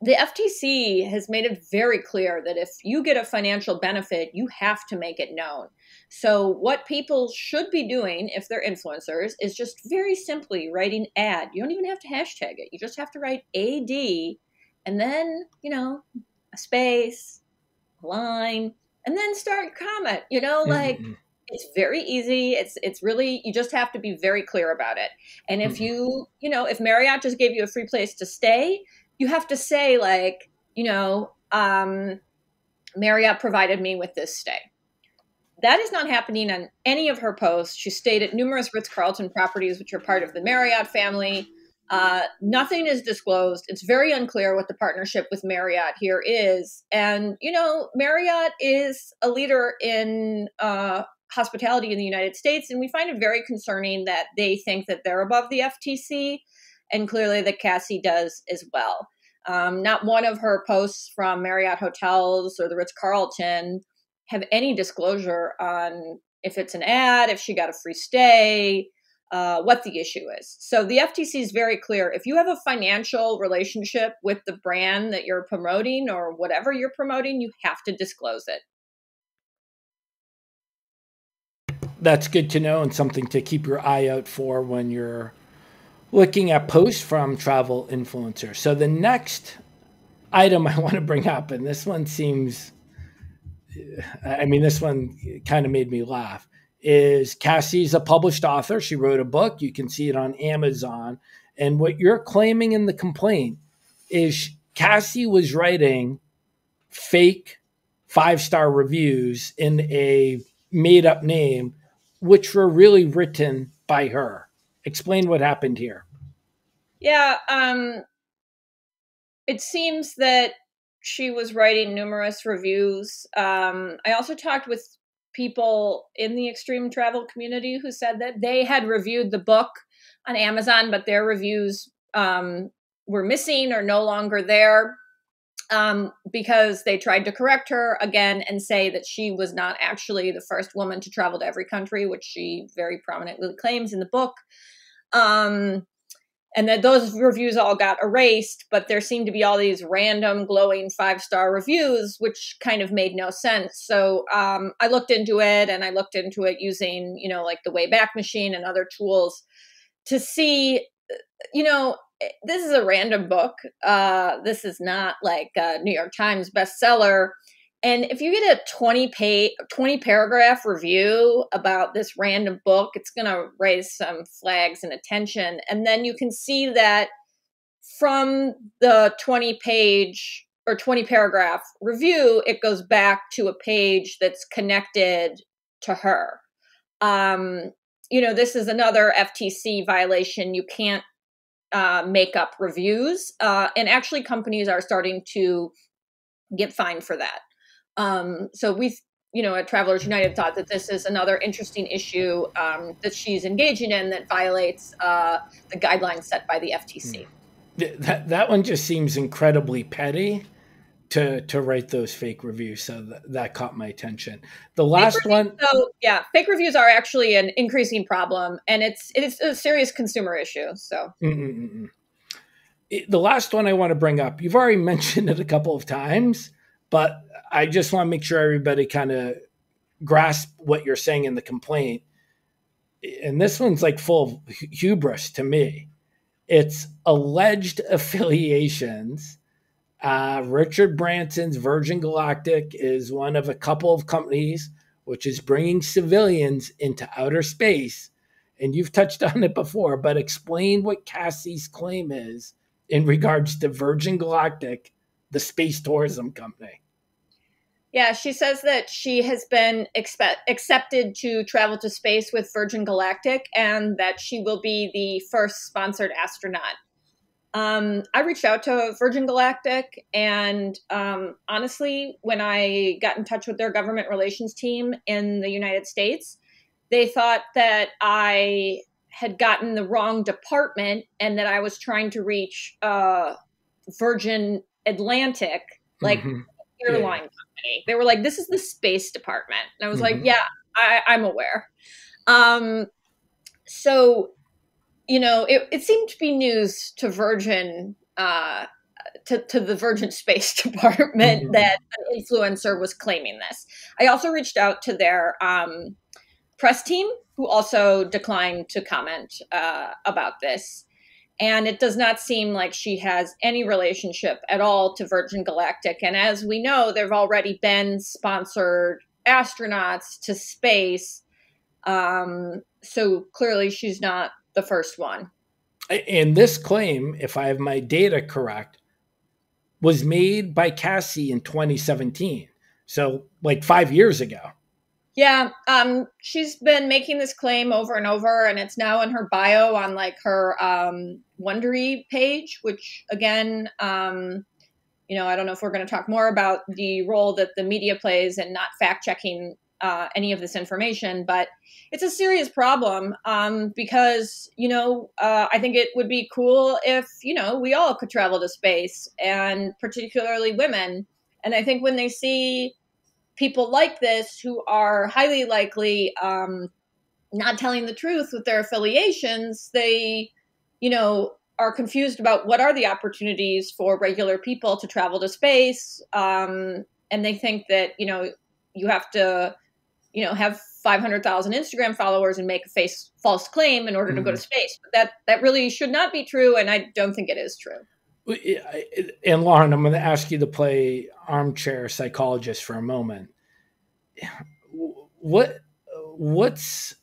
the FTC has made it very clear that if you get a financial benefit, you have to make it known. So, what people should be doing if they're influencers is just very simply writing ad. You don't even have to hashtag it, you just have to write AD and then, you know, a space, a line, and then start comment. You know, like. Mm-hmm. It's very easy. It's it's really you just have to be very clear about it. And if mm-hmm. you, you know, if Marriott just gave you a free place to stay, you have to say like, you know, um, Marriott provided me with this stay. That is not happening on any of her posts. She stayed at numerous Ritz Carlton properties, which are part of the Marriott family. Uh, nothing is disclosed. It's very unclear what the partnership with Marriott here is. And, you know, Marriott is a leader in uh, hospitality in the United States. And we find it very concerning that they think that they're above the FTC and clearly that Cassie does as well. Um, not one of her posts from Marriott Hotels or the Ritz Carlton have any disclosure on if it's an ad, if she got a free stay, uh, what the issue is. So the FTC is very clear. If you have a financial relationship with the brand that you're promoting or whatever you're promoting, you have to disclose it. That's good to know and something to keep your eye out for when you're looking at posts from travel influencers. So the next item I want to bring up, and this one seems, I mean, this one kind of made me laugh, is Cassie's a published author. She wrote a book. You can see it on Amazon. And what you're claiming in the complaint is Cassie was writing fake five star reviews in a made up name, which were really written by her. Explain what happened here. Yeah, um, it seems that she was writing numerous reviews. Um, I also talked with people in the extreme travel community who said that they had reviewed the book on Amazon, but their reviews um, were missing or no longer there um, because they tried to correct her again and say that she was not actually the first woman to travel to every country, which she very prominently claims in the book. Um, and that those reviews all got erased, but there seemed to be all these random glowing five star reviews, which kind of made no sense. So um, I looked into it and I looked into it using, you know, like the Wayback Machine and other tools to see, you know, this is a random book. Uh, this is not like a New York Times bestseller. And if you get a 20 page 20 paragraph review about this random book, it's going to raise some flags and attention. And then you can see that from the 20 page or 20 paragraph review, it goes back to a page that's connected to her. Um, you know, this is another FTC violation. You can't uh, make up reviews. Uh, and actually, companies are starting to get fined for that. Um, so we, you know, at Travelers United thought that this is another interesting issue um, that she's engaging in that violates uh, the guidelines set by the FTC. That that one just seems incredibly petty to to write those fake reviews. So th- that caught my attention. The last one, so yeah, fake reviews are actually an increasing problem, and it's it's a serious consumer issue. So. Mm-mm-mm. The last one I want to bring up, you've already mentioned it a couple of times, but I just want to make sure everybody kind of grasp what you're saying in the complaint. And this one's like full of hubris to me. It's alleged affiliations. Uh, Richard Branson's Virgin Galactic is one of a couple of companies which is bringing civilians into outer space. And you've touched on it before, but explain what Cassie's claim is in regards to Virgin Galactic, the space tourism company. Yeah, she says that she has been expe- accepted to travel to space with Virgin Galactic and that she will be the first sponsored astronaut. Um, I reached out to Virgin Galactic, and um, honestly, when I got in touch with their government relations team in the United States, they thought that I had gotten the wrong department and that I was trying to reach uh, Virgin Atlantic, like mm-hmm. airline yeah. company. They were like, "This is the space department," and I was mm-hmm. like, "Yeah, I, I'm aware." Um, so, you know, it, it seemed to be news to Virgin. Uh, to, to the Virgin Space Department mm-hmm. that an influencer was claiming this. I also reached out to their um, press team, who also declined to comment uh, about this. And it does not seem like she has any relationship at all to Virgin Galactic. And as we know, there have already been sponsored astronauts to space. Um, so clearly, she's not the first one. And this claim, if I have my data correct, was made by Cassie in 2017. So, like five years ago. Yeah, um, she's been making this claim over and over, and it's now in her bio on like her um, Wondery page, which again, um, you know, I don't know if we're going to talk more about the role that the media plays in not fact checking uh, any of this information, but it's a serious problem um, because, you know, uh, I think it would be cool if, you know, we all could travel to space and particularly women. And I think when they see people like this who are highly likely um, not telling the truth with their affiliations, they, you know, are confused about what are the opportunities for regular people to travel to space. Um, and they think that, you know, you have to, you know, have 500,000 Instagram followers and make a face false claim in order mm-hmm. to go to mm-hmm. space. But that, that really should not be true. And I don't think it is true. And Lauren, I'm going to ask you to play armchair psychologist for a moment. What what's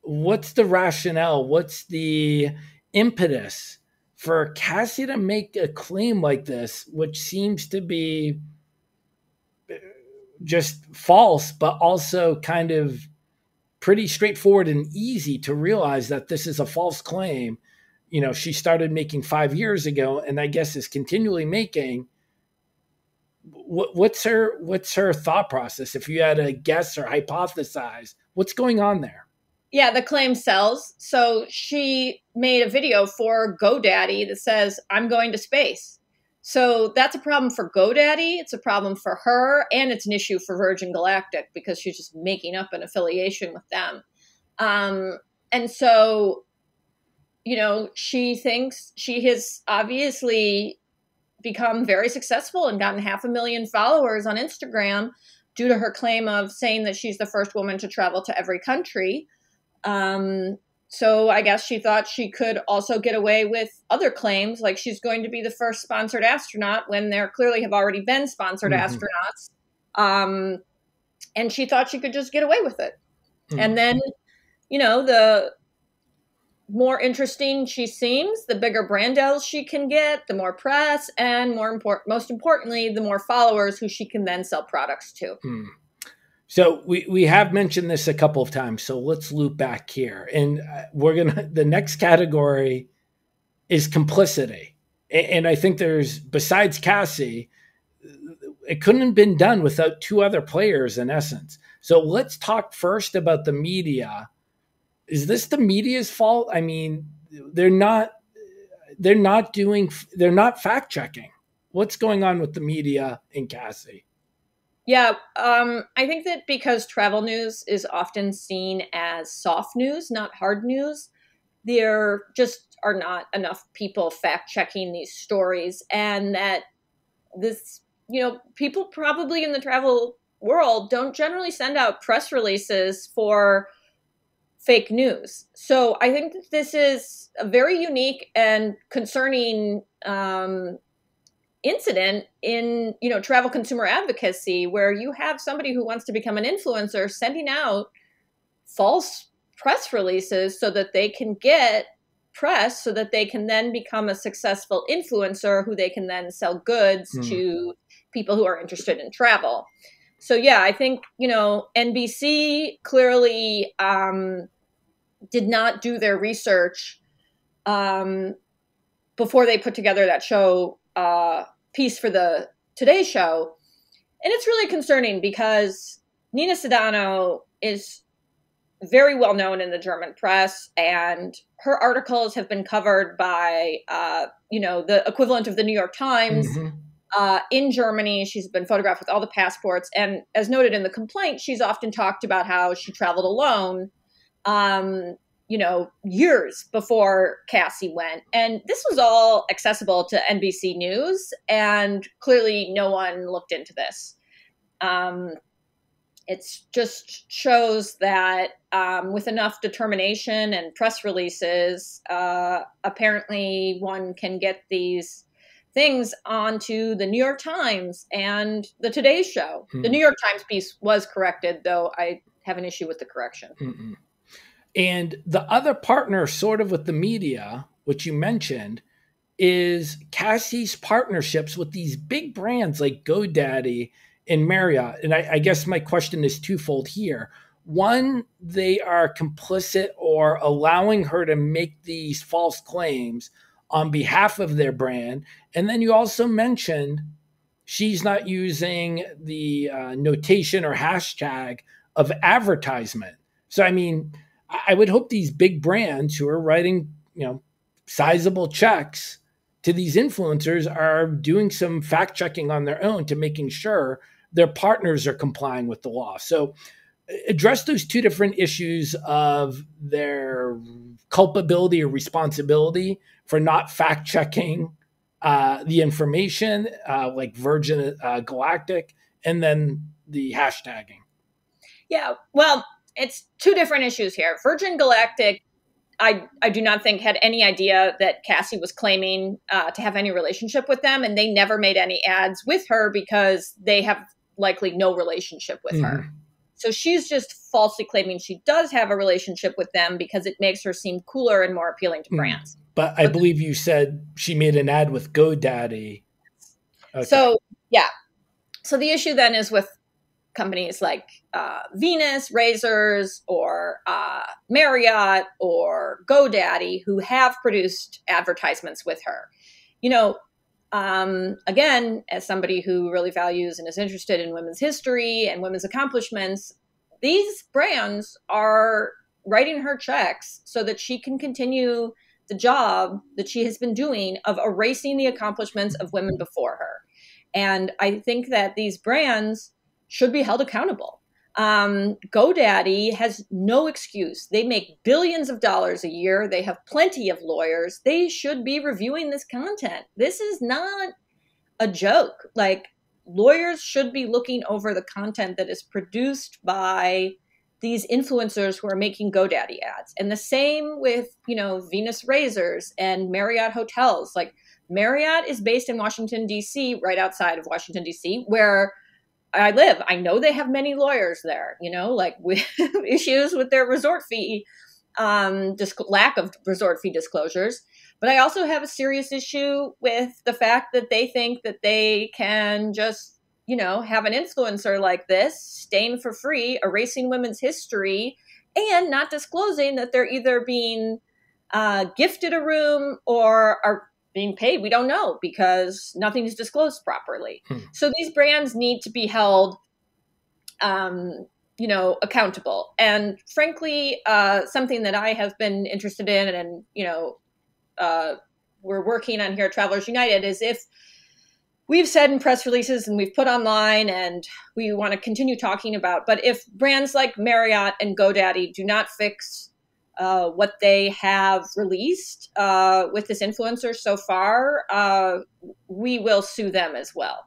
what's the rationale? What's the impetus for Cassie to make a claim like this, which seems to be just false, but also kind of pretty straightforward and easy to realize that this is a false claim. You know she started making five years ago and i guess is continually making. What, what's her what's her thought process? If you had to guess or hypothesize what's going on there? Yeah the claim sells. So she made a video for godaddy that says i'm going to space so that's a problem for godaddy it's a problem for her and it's an issue for virgin galactic because she's just making up an affiliation with them um, and so you know, she thinks she has obviously become very successful and gotten half a million followers on Instagram due to her claim of saying that she's the first woman to travel to every country. Um, so I guess she thought she could also get away with other claims, like she's going to be the first sponsored astronaut when there clearly have already been sponsored mm-hmm. astronauts. Um, and she thought she could just get away with it. Mm-hmm. And then, you know, the more interesting she seems, the bigger brand deals she can get, the more press, and more important, most importantly, the more followers who she can then sell products to. Hmm. So we we have mentioned this a couple of times. So let's loop back here, and uh, we're gonna. The next category is complicity, and I think there's besides Cassie, it couldn't have been done without two other players in essence. So let's talk first about the media is this the media's fault? I mean, they're not they're not doing they're not fact checking. What's going on with the media in Cassie? Yeah, um, I think that because travel news is often seen as soft news, not hard news, there just are not enough people fact checking these stories, and that this, you know, people probably in the travel world don't generally send out press releases for fake news. So I think that this is a very unique and concerning um, incident in you know travel consumer advocacy, where you have somebody who wants to become an influencer sending out false press releases so that they can get press so that they can then become a successful influencer who they can then sell goods mm. to people who are interested in travel so yeah, I think you know NBC clearly um, did not do their research um, before they put together that show uh, piece for the Today Show, and it's really concerning because Nina Sedano is very well known in the German press, and her articles have been covered by, uh, you know, the equivalent of the New York Times. Mm-hmm. Uh, in Germany, she's been photographed with all the passports, and as noted in the complaint, she's often talked about how she traveled alone, um, you know, years before Cassie went, and this was all accessible to NBC News, and clearly no one looked into this. Um, it just shows that um, with enough determination and press releases, uh, apparently one can get these things onto the New York Times and the Today Show. Mm-hmm. The hmm. New York Times piece was corrected, though I have an issue with the correction. Mm-mm. And the other partner, sort of with the media, which you mentioned, is Cassie's partnerships with these big brands like GoDaddy and Marriott. And I, I guess my question is twofold here. One, they are complicit or allowing her to make these false claims on behalf of their brand. And then you also mentioned she's not using the uh, notation or hashtag of advertisement. So, I mean, I would hope these big brands who are writing, you know, sizable checks to these influencers are doing some fact checking on their own to making sure their partners are complying with the law. So address those two different issues of their culpability or responsibility for not fact checking uh, the information, uh, like Virgin uh, Galactic, and then the hashtagging. Yeah, well, it's two different issues here. Virgin Galactic, I I do not think had any idea that Cassie was claiming uh, to have any relationship with them, and they never made any ads with her because they have likely no relationship with mm-hmm. her. So she's just falsely claiming she does have a relationship with them because it makes her seem cooler and more appealing to mm. brands. But I but believe you said she made an ad with GoDaddy. Okay. So, yeah. So the issue then is with companies like uh, Venus, Razors, or uh, Marriott, or GoDaddy, who have produced advertisements with her. You know, um, again, as somebody who really values and is interested in women's history and women's accomplishments, these brands are writing her checks so that she can continue the job that she has been doing of erasing the accomplishments of women before her. And I think that these brands should be held accountable. Um, GoDaddy has no excuse. They make billions of dollars a year. They have plenty of lawyers. They should be reviewing this content. This is not a joke. Like, lawyers should be looking over the content that is produced by these influencers who are making GoDaddy ads. And the same with, you know, Venus Razors and Marriott Hotels. Like, Marriott is based in Washington, D.C., right outside of Washington, D.C., where I live. I know they have many lawyers there, you know, like with issues with their resort fee, um, just lack of resort fee disclosures. But I also have a serious issue with the fact that they think that they can just, you know, have an influencer like this stain for free, erasing women's history, and not disclosing that they're either being uh, gifted a room or are being paid. We don't know because nothing is disclosed properly. Hmm. So these brands need to be held, um, you know, accountable. And frankly, uh, something that I have been interested in, and you know, uh, we're working on here at Travelers United, is if we've said in press releases and we've put online and we want to continue talking about but if brands like marriott and godaddy do not fix uh, what they have released uh, with this influencer so far, uh, we will sue them as well.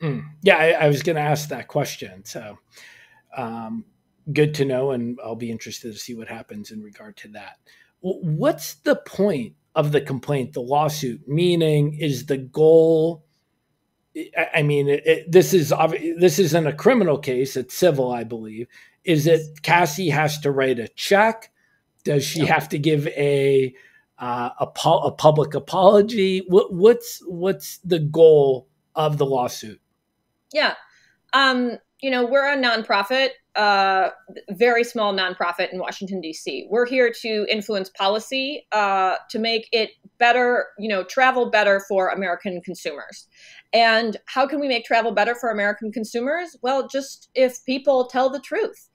Mm. Yeah, I, I was going to ask that question. So um, good to know, and I'll be interested to see what happens in regard to that. What's the point of the complaint, the lawsuit? Meaning, is the goal? I mean, it, it, this is this isn't a criminal case; it's civil, I believe. Is it Cassie has to write a check? Does she have to give a uh, a, pu- a, public apology? What, what's what's the goal of the lawsuit? Yeah, um, you know we're a nonprofit. a very small nonprofit in Washington D.C. We're here to influence policy uh, to make it better, you know, travel better for American consumers. And how can we make travel better for American consumers? Well, just if people tell the truth.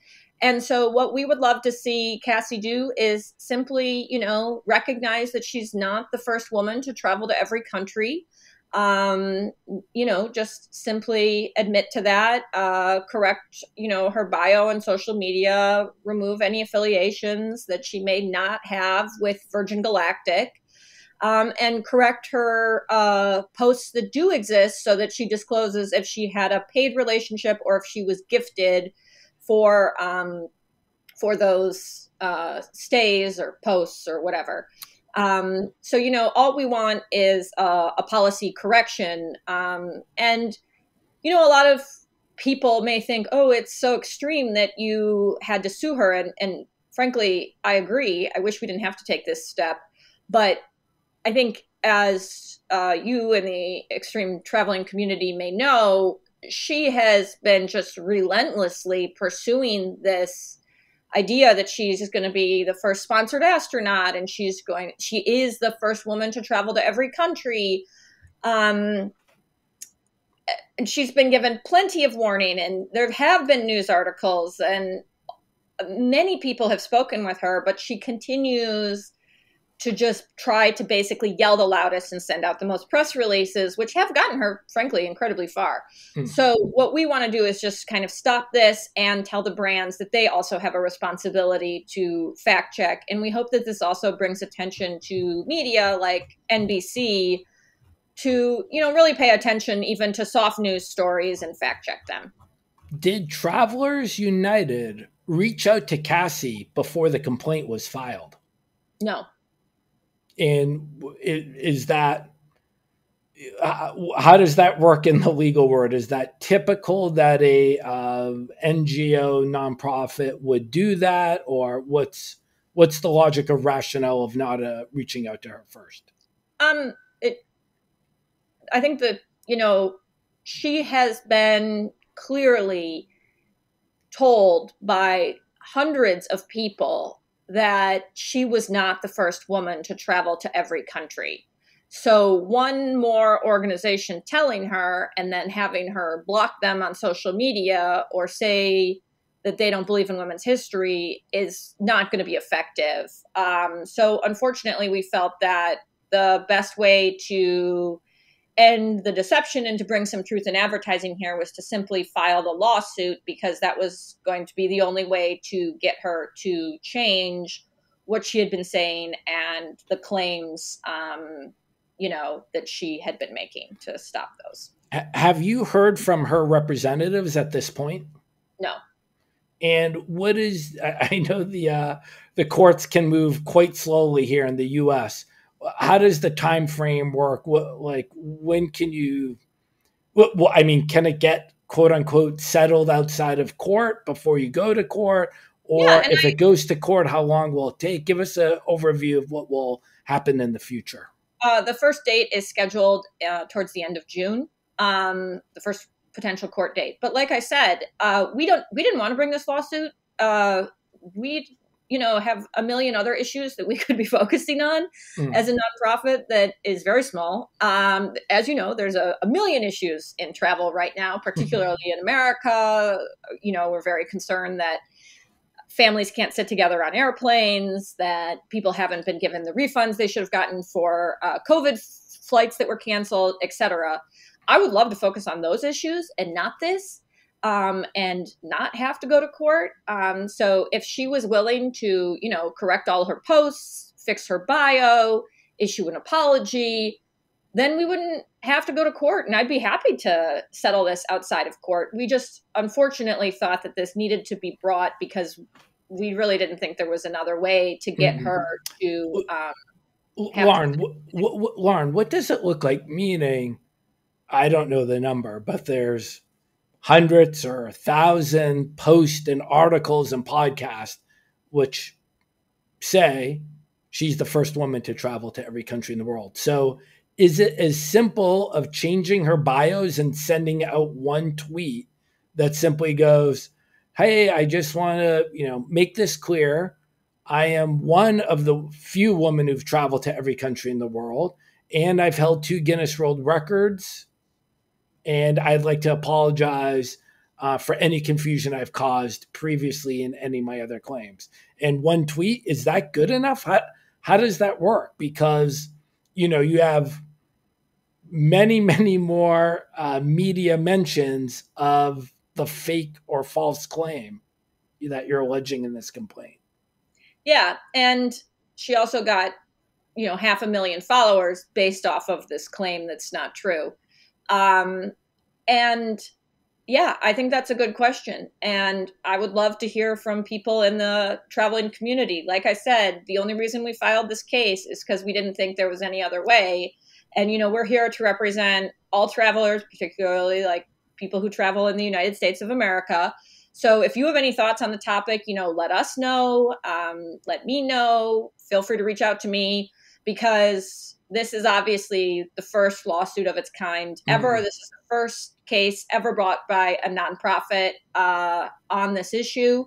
And so, what we would love to see Cassie do is simply, you know, recognize that she's not the first woman to travel to every country. Um, you know, just simply admit to that, uh, correct, you know, her bio and social media, remove any affiliations that she may not have with Virgin Galactic, um, and correct her uh, posts that do exist so that she discloses if she had a paid relationship or if she was gifted for um, for those uh, stays or posts or whatever. Um, so, you know, all we want is a, a policy correction. Um, and, you know, a lot of people may think, oh, it's so extreme that you had to sue her. And, and frankly, I agree. I wish we didn't have to take this step. But I think, as uh, you and the extreme traveling community may know, she has been just relentlessly pursuing this idea that she's going to be the first sponsored astronaut and she's going she is the first woman to travel to every country. Um, and she's been given plenty of warning and there have been news articles and many people have spoken with her but she continues to just try to basically yell the loudest and send out the most press releases, which have gotten her, frankly, incredibly far. Mm. So, what we want to do is just kind of stop this and tell the brands that they also have a responsibility to fact check. And we hope that this also brings attention to media like NBC to, you know, really pay attention even to soft news stories and fact check them. Did Travelers United reach out to Cassie before the complaint was filed? No and is that uh, how does that work in the legal world? Is that typical that a uh, NGO nonprofit would do that, or what's what's the logic of rationale of not uh, reaching out to her first? Um, it. I think that you know she has been clearly told by hundreds of people that she was not the first woman to travel to every country. So, one more organization telling her and then having her block them on social media or say that they don't believe in women's history is not going to be effective. Um, so, unfortunately, we felt that the best way to and the deception and to bring some truth in advertising here was to simply file the lawsuit because that was going to be the only way to get her to change what she had been saying and the claims um, you know that she had been making to stop those. Have you heard from her representatives at this point? No. And what is i know the uh, the courts can move quite slowly here in the us how does the time frame work? What like when can you? Well, I mean, can it get quote unquote settled outside of court before you go to court? Or yeah, if I, it goes to court, how long will it take? Give us an overview of what will happen in the future. Uh, the first date is scheduled uh, towards the end of June. Um, the first potential court date. But like I said, uh, we don't we didn't want to bring this lawsuit. Uh, we you know have a million other issues that we could be focusing on mm. as a nonprofit that is very small. Um, as you know there's a, a, million issues in travel right now particularly in america. You know we're very concerned that families can't sit together on airplanes that people haven't been given the refunds they should have gotten for uh, covid flights that were canceled etc i would love to focus on those issues and not this um, and not have to go to court. Um, so if she was willing to, you know, correct all her posts, fix her bio, issue an apology, then we wouldn't have to go to court. And I'd be happy to settle this outside of court. We just unfortunately thought that this needed to be brought because we really didn't think there was another way to get mm-hmm. her to. Um, Lauren, to- Lauren, what does it look like? Meaning, I don't know the number, but there's hundreds or a thousand posts and articles and podcasts which say she's the first woman to travel to every country in the world. So is it as simple of changing her bios and sending out one tweet that simply goes, hey, I just want to, you know, make this clear. I am one of the few women who've traveled to every country in the world, and I've held two Guinness World Records. And I'd like to apologize uh, for any confusion I've caused previously in any of my other claims. And one tweet is that good enough? How how does that work? Because you know you have many many more uh, media mentions of the fake or false claim that you're alleging in this complaint. Yeah, and she also got you know half a million followers based off of this claim that's not true. Um, and yeah, I think that's a good question. And I would love to hear from people in the traveling community. Like I said, the only reason we filed this case is because we didn't think there was any other way. And, you know, we're here to represent all travelers, particularly like people who travel in the United States of America. So if you have any thoughts on the topic, you know, let us know. Um, let me know. Feel free to reach out to me because this is obviously the first lawsuit of its kind ever. Mm-hmm. This is the first case ever brought by a nonprofit uh, on this issue.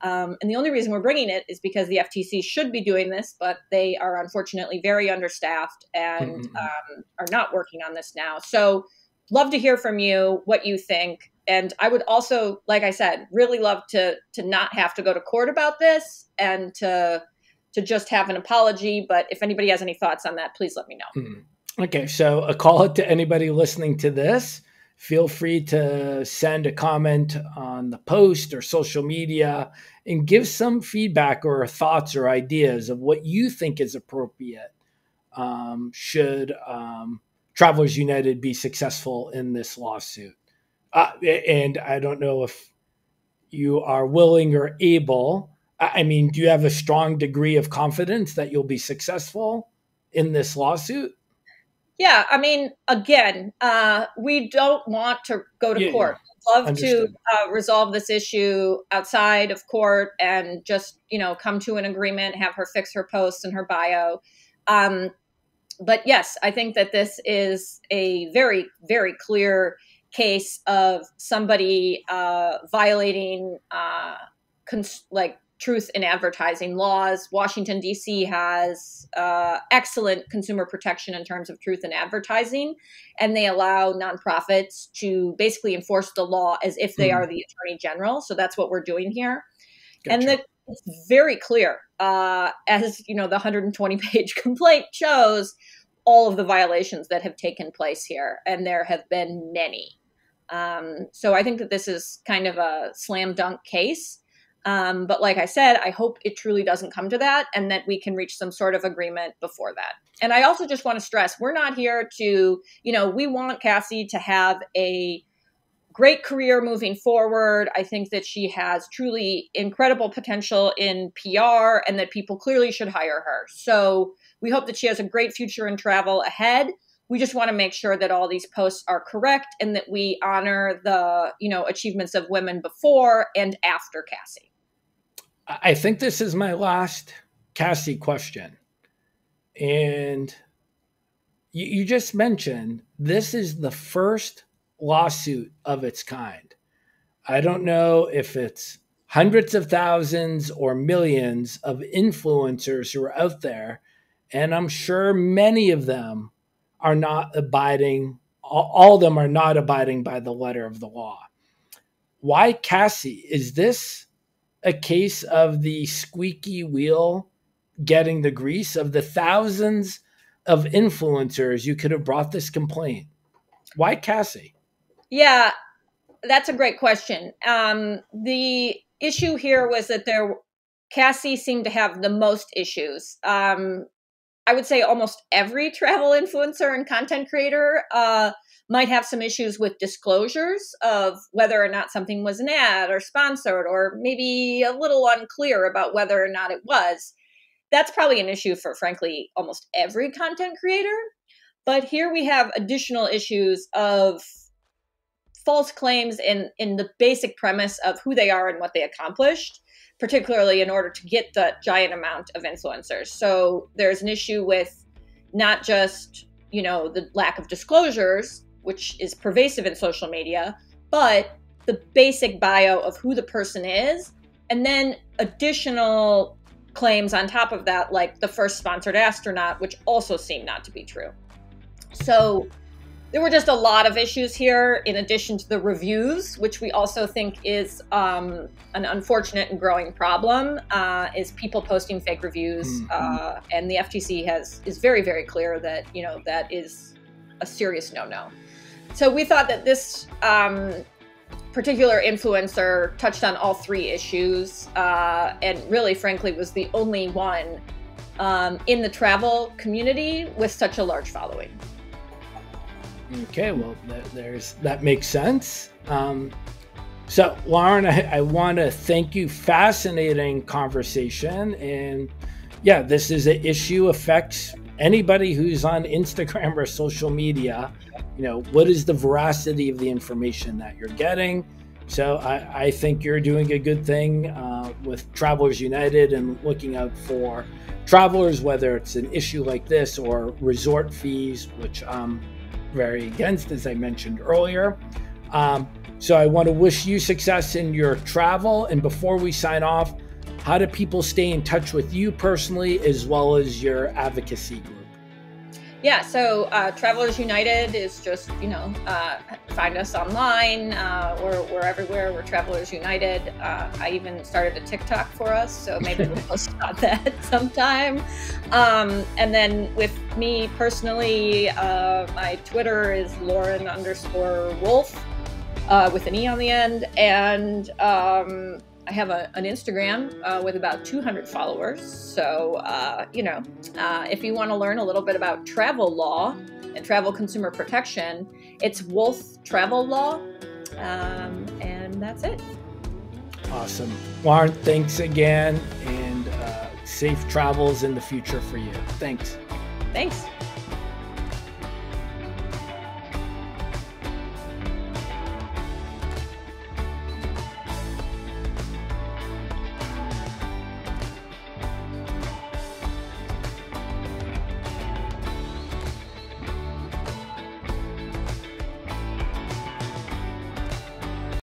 Um, and the only reason we're bringing it is because the FTC should be doing this, but they are unfortunately very understaffed and mm-hmm. um, are not working on this now. So, love to hear from you what you think. And I would also, like I said, really love to to not have to go to court about this and to to just have an apology. But if anybody has any thoughts on that, please let me know. Mm-hmm. Okay, so a call out to anybody listening to this feel free to send a comment on the post or social media and give some feedback or thoughts or ideas of what you think is appropriate um, should um, Travelers United be successful in this lawsuit. Uh, and I don't know if you are willing or able. I mean, do you have a strong degree of confidence that you'll be successful in this lawsuit? Yeah, I mean, again, uh, we don't want to go to yeah, court. Yeah. Love Understood. to uh, resolve this issue outside of court and just you know come to an agreement, have her fix her posts and her bio. Um, but yes, I think that this is a very, very clear case of somebody uh, violating uh, cons- like truth in advertising laws. Washington, D.C. has uh, excellent consumer protection in terms of truth in advertising, and they allow nonprofits to basically enforce the law as if they mm. are the attorney general. So that's what we're doing here. Gotcha. And the, it's very clear, uh, as you know, the 120 page complaint shows all of the violations that have taken place here, and there have been many. Um, so I think that this is kind of a slam dunk case. Um, but like I said, I hope it truly doesn't come to that and that we can reach some sort of agreement before that. And I also just want to stress we're not here to, you know, we want Cassie to have a great career moving forward. I think that she has truly incredible potential in PR and that people clearly should hire her. So we hope that she has a great future in travel ahead we just want to make sure that all these posts are correct and that we honor the you know achievements of women before and after cassie. I think this is my last cassie question. And you, you just mentioned this is the first lawsuit of its kind. I don't know if it's hundreds of thousands or millions of influencers who are out there and i'm sure many of them are not abiding, all of them are not abiding by the letter of the law. Why Cassie? Is this a case of the squeaky wheel getting the grease of the thousands of influencers you could have brought this complaint? Why Cassie? Yeah, that's a great question. Um, the issue here was that there Cassie seemed to have the most issues. Um, I would say almost every travel influencer and content creator uh, might have some issues with disclosures of whether or not something was an ad or sponsored, or maybe a little unclear about whether or not it was. That's probably an issue for, frankly, almost every content creator. But here we have additional issues of false claims in, in the basic premise of who they are and what they accomplished particularly in order to get the giant amount of influencers. So there's an issue with not just, you know, the lack of disclosures, which is pervasive in social media, but the basic bio of who the person is, and then additional claims on top of that, like the first sponsored astronaut, which also seemed not to be true. So there were just a lot of issues here, in addition to the reviews, which we also think is um, an unfortunate and growing problem. Uh, is people posting fake reviews, mm-hmm. uh, and the FTC has is very very clear that you know that is a serious no no. So we thought that this um, particular influencer touched on all three issues, uh, and really, frankly, was the only one um, in the travel community with such a large following. Okay, well, there's that makes sense. Um, so, Lauren, I, I want to thank you. Fascinating conversation, and yeah, this is an issue affects anybody who's on Instagram or social media. You know, what is the veracity of the information that you're getting? So, I, I think you're doing a good thing uh, with Travelers United and looking out for travelers, whether it's an issue like this or resort fees, which um, very against, as I mentioned earlier. Um, so I want to wish you success in your travel. And before we sign off, how do people stay in touch with you personally as well as your advocacy group? Yeah, so uh, Travelers United is just, you know, uh, find us online. Uh, we're, we're everywhere. We're Travelers United. Uh, I even started a TikTok for us, so maybe we'll post on that sometime. Um, and then with me personally, uh, my Twitter is Lauren underscore Wolf uh, with an E on the end. And um, I have a, an Instagram uh, with about 200 followers. So, uh, you know, uh, if you want to learn a little bit about travel law and travel consumer protection, it's Wolf Travel Law. Um, and that's it. Awesome. Lauren, thanks again and uh, safe travels in the future for you. Thanks. Thanks.